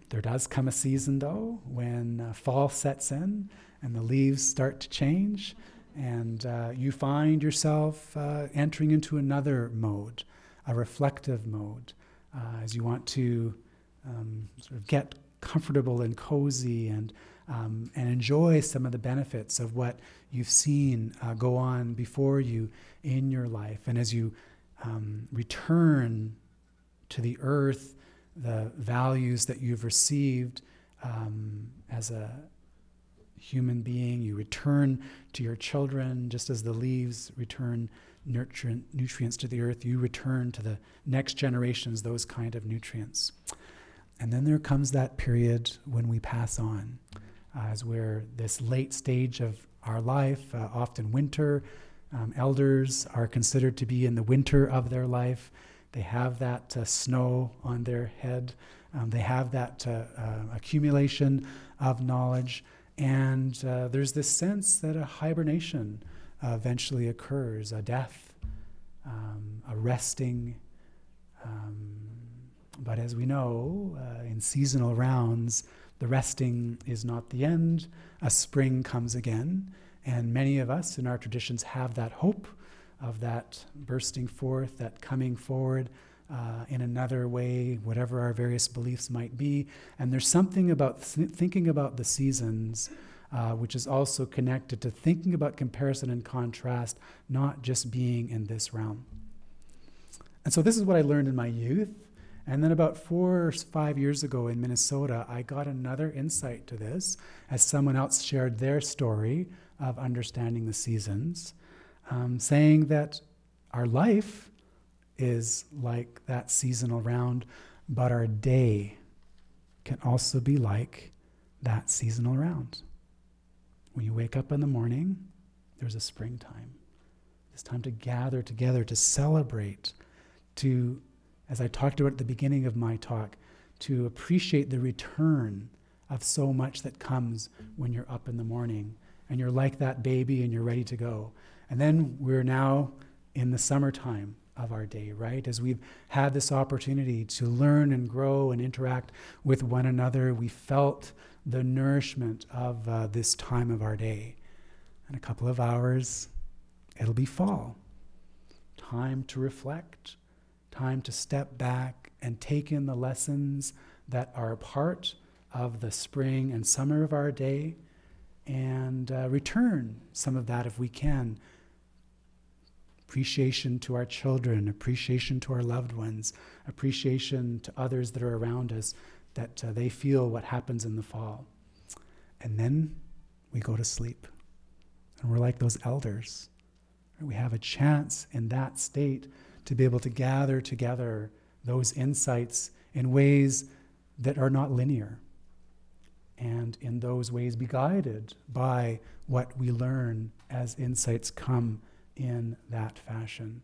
There does come a season, though, when uh, fall sets in and the leaves start to change and uh, you find yourself uh, entering into another mode, a reflective mode, uh, as you want to um, sort of get comfortable and cozy and um, and enjoy some of the benefits of what you've seen uh, go on before you in your life. And as you um, return to the earth, the values that you've received um, as a human being. You return to your children just as the leaves return nutrient, nutrients to the earth. You return to the next generations those kind of nutrients. And then there comes that period when we pass on, uh, as we're this late stage of our life, uh, often winter. Um, elders are considered to be in the winter of their life. They have that uh, snow on their head. Um, they have that uh, uh, accumulation of knowledge. And uh, there's this sense that a hibernation uh, eventually occurs, a death, um, a resting. Um, but as we know, uh, in seasonal rounds, the resting is not the end. A spring comes again. And many of us in our traditions have that hope of that bursting forth, that coming forward uh, in another way, whatever our various beliefs might be. And there's something about th- thinking about the seasons, uh, which is also connected to thinking about comparison and contrast, not just being in this realm. And so this is what I learned in my youth. And then about four or five years ago in Minnesota, I got another insight to this as someone else shared their story of understanding the seasons, um, saying that our life is like that seasonal round, but our day can also be like that seasonal round. When you wake up in the morning, there's a springtime. It's time to gather together to celebrate, to, as I talked about at the beginning of my talk, to appreciate the return of so much that comes when you're up in the morning and you're like that baby and you're ready to go. And then we're now in the summertime of our day, right? As we've had this opportunity to learn and grow and interact with one another, we felt the nourishment of uh, this time of our day. In a couple of hours, it'll be fall. Time to reflect, time to step back and take in the lessons that are part of the spring and summer of our day and uh, return some of that if we can. Appreciation to our children, appreciation to our loved ones, appreciation to others that are around us, that uh, they feel what happens in the fall. And then we go to sleep. And we're like those elders. We have a chance in that state to be able to gather together those insights in ways that are not linear and in those ways be guided by what we learn as insights come in that fashion.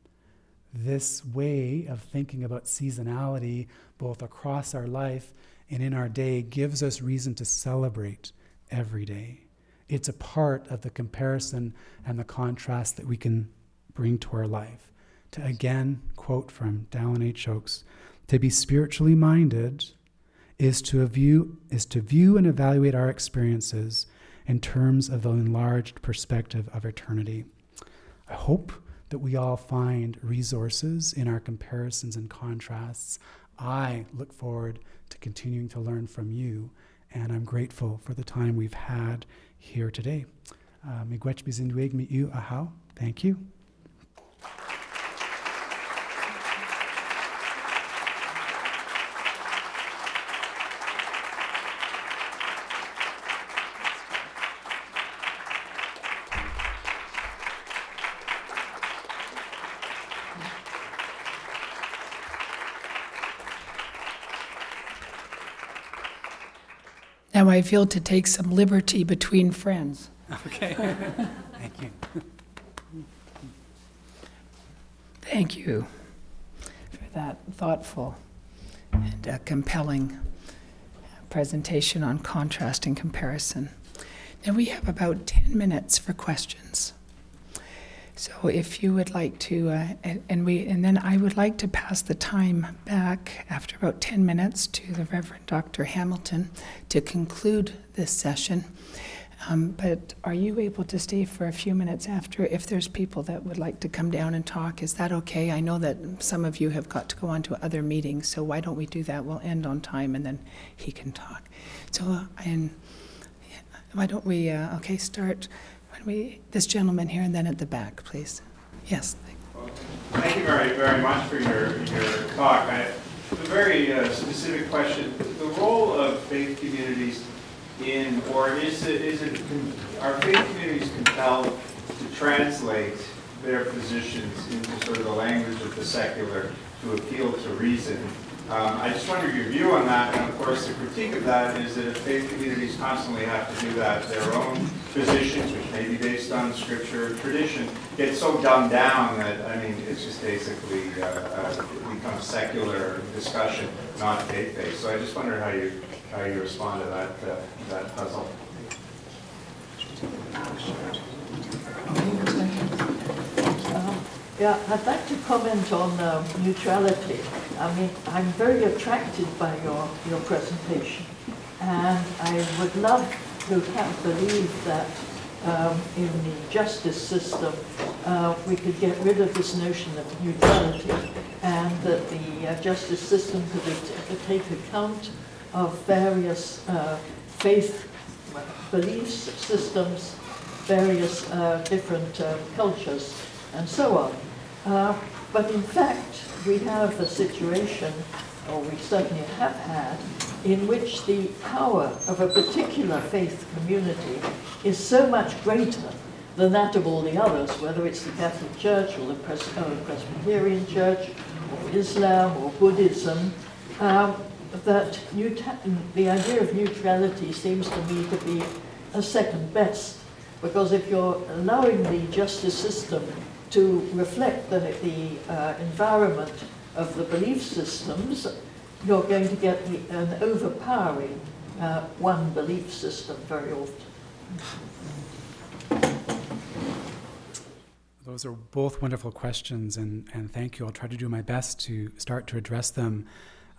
This way of thinking about seasonality, both across our life and in our day, gives us reason to celebrate every day. It's a part of the comparison and the contrast that we can bring to our life. To again quote from Dallin H. Oaks, to be spiritually minded is to view is to view and evaluate our experiences in terms of the enlarged perspective of eternity. I hope that we all find resources in our comparisons and contrasts. I look forward to continuing to learn from you, and I'm grateful for the time we've had here today. Uh, Thank you. Now I feel to take some liberty between friends. Okay. <laughs> Thank you. Thank you for that thoughtful and uh, compelling presentation on contrast and comparison. Now we have about 10 minutes for questions. So if you would like to, uh, and, and, we, and then I would like to pass the time back after about 10 minutes to the Reverend Dr. Hamilton to conclude this session. Um, but are you able to stay for a few minutes after if there's people that would like to come down and talk? Is that okay? I know that some of you have got to go on to other meetings, so why don't we do that? We'll end on time and then he can talk. So, uh, and why don't we, uh, okay, start we, this gentleman here and then at the back, please. Yes. Thank you very, very much for your, your talk. A very uh, specific question. The role of faith communities in, or is it, is it, are faith communities compelled to translate their positions into sort of the language of the secular to appeal to reason? Um, I just wonder your view on that, and of course the critique of that is that if faith communities constantly have to do that, their own positions, which may be based on scripture or tradition, get so dumbed down that, I mean, it's just basically uh, uh, becomes secular discussion, not faith-based. So I just wonder how you how you respond to that uh, that puzzle. Yeah, I'd like to comment on uh, neutrality. I mean, I'm very attracted by your, your presentation, and I would love to have believed that um, in the justice system uh, we could get rid of this notion of neutrality and that the uh, justice system could take account of various uh, faith beliefs systems, various uh, different uh, cultures, and so on. Uh, but in fact, we have a situation, or we certainly have had, in which the power of a particular faith community is so much greater than that of all the others, whether it's the Catholic Church or the Pres uh, Presbyterian Church or Islam or Buddhism, um, that the idea of neutrality seems to me to be a second best. Because if you're allowing the justice system to reflect the, the uh, environment of the belief systems, you're going to get the, an overpowering uh, one belief system very often. Those are both wonderful questions, and, and thank you. I'll try to do my best to start to address them.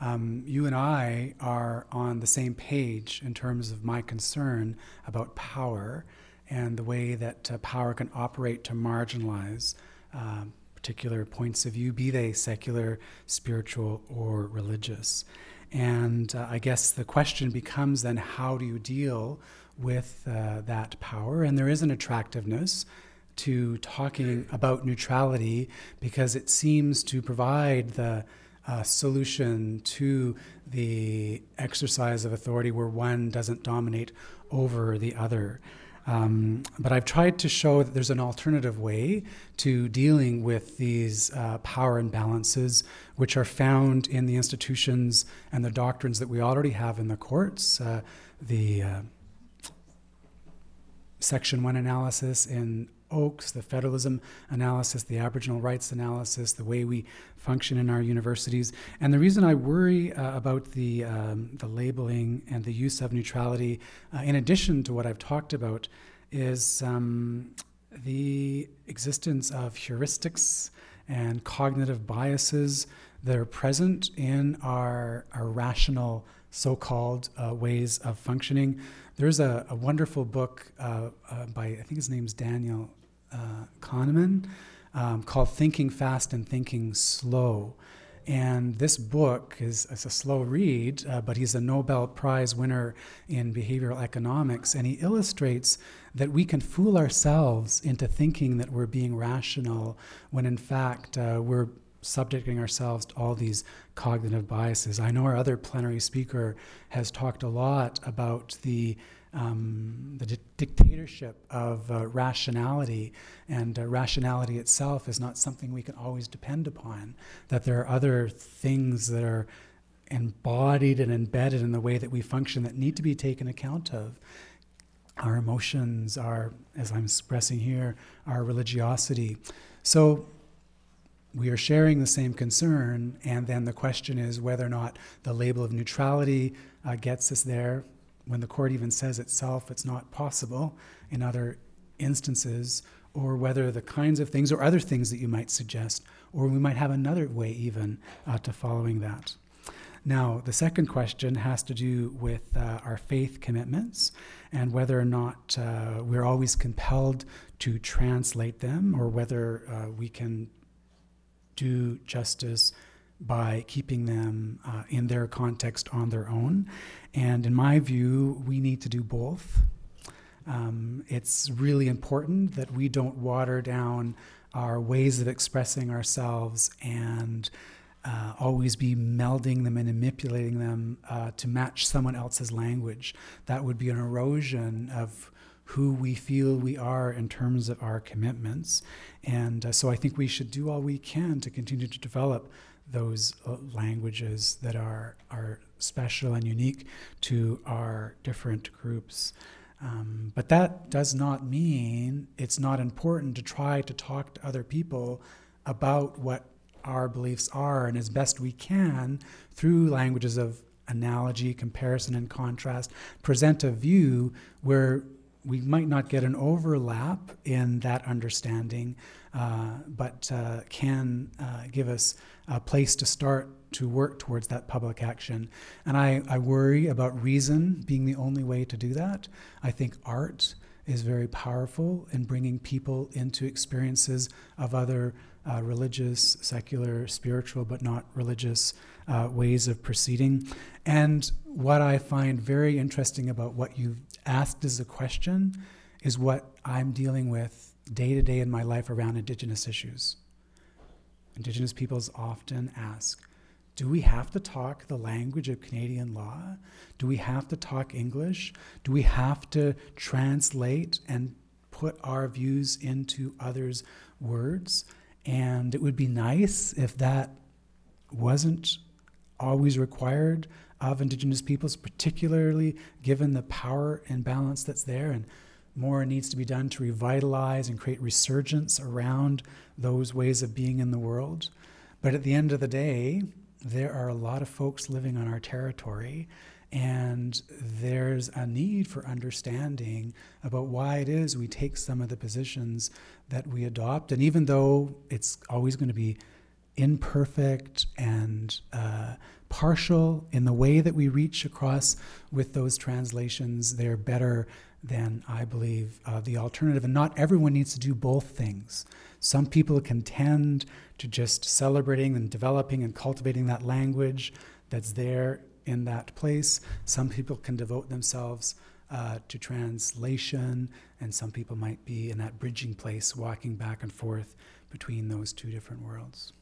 Um, you and I are on the same page in terms of my concern about power and the way that uh, power can operate to marginalize uh, particular points of view, be they secular, spiritual, or religious. And uh, I guess the question becomes then how do you deal with uh, that power? And there is an attractiveness to talking about neutrality because it seems to provide the uh, solution to the exercise of authority where one doesn't dominate over the other. Um, but I've tried to show that there's an alternative way to dealing with these uh, power imbalances, which are found in the institutions and the doctrines that we already have in the courts. Uh, the uh, Section 1 analysis in Oakes, the federalism analysis, the Aboriginal rights analysis, the way we function in our universities. And the reason I worry uh, about the, um, the labeling and the use of neutrality, uh, in addition to what I've talked about, is um, the existence of heuristics and cognitive biases that are present in our, our rational so called uh, ways of functioning. There's a, a wonderful book uh, uh, by, I think his name's Daniel uh, Kahneman um, called Thinking Fast and Thinking Slow. And this book is, a slow read, uh, but he's a Nobel Prize winner in behavioral economics. And he illustrates that we can fool ourselves into thinking that we're being rational when in fact uh, we're subjecting ourselves to all these cognitive biases. I know our other plenary speaker has talked a lot about the um, the di- dictatorship of uh, rationality, and uh, rationality itself is not something we can always depend upon. That there are other things that are embodied and embedded in the way that we function that need to be taken account of. Our emotions, our, as I'm expressing here, our religiosity. So we are sharing the same concern, and then the question is whether or not the label of neutrality uh, gets us there when the court even says itself it's not possible in other instances, or whether the kinds of things or other things that you might suggest, or we might have another way even uh, to following that. Now, the second question has to do with uh, our faith commitments and whether or not uh, we're always compelled to translate them or whether uh, we can do justice by keeping them uh, in their context on their own. And in my view, we need to do both. Um, it's really important that we don't water down our ways of expressing ourselves and uh, always be melding them and manipulating them uh, to match someone else's language. That would be an erosion of who we feel we are in terms of our commitments. And uh, so I think we should do all we can to continue to develop those uh, languages that are, are special and unique to our different groups. Um, but that does not mean it's not important to try to talk to other people about what our beliefs are, and as best we can, through languages of analogy, comparison, and contrast, present a view where we might not get an overlap in that understanding, uh, but uh, can uh, give us a place to start to work towards that public action. And I, I worry about reason being the only way to do that. I think art is very powerful in bringing people into experiences of other uh, religious, secular, spiritual, but not religious uh, ways of proceeding. And what I find very interesting about what you've asked as a question is what I'm dealing with day to day in my life around Indigenous issues. Indigenous peoples often ask, do we have to talk the language of Canadian law? Do we have to talk English? Do we have to translate and put our views into others' words? And it would be nice if that wasn't always required of Indigenous peoples, particularly given the power imbalance that's there, and more needs to be done to revitalize and create resurgence around those ways of being in the world. But at the end of the day, there are a lot of folks living on our territory, and there's a need for understanding about why it is we take some of the positions that we adopt. And even though it's always going to be imperfect and uh, partial in the way that we reach across with those translations, they're better than I believe uh, the alternative. And not everyone needs to do both things. Some people can tend to just celebrating and developing and cultivating that language that's there in that place. Some people can devote themselves uh, to translation, and some people might be in that bridging place, walking back and forth between those two different worlds.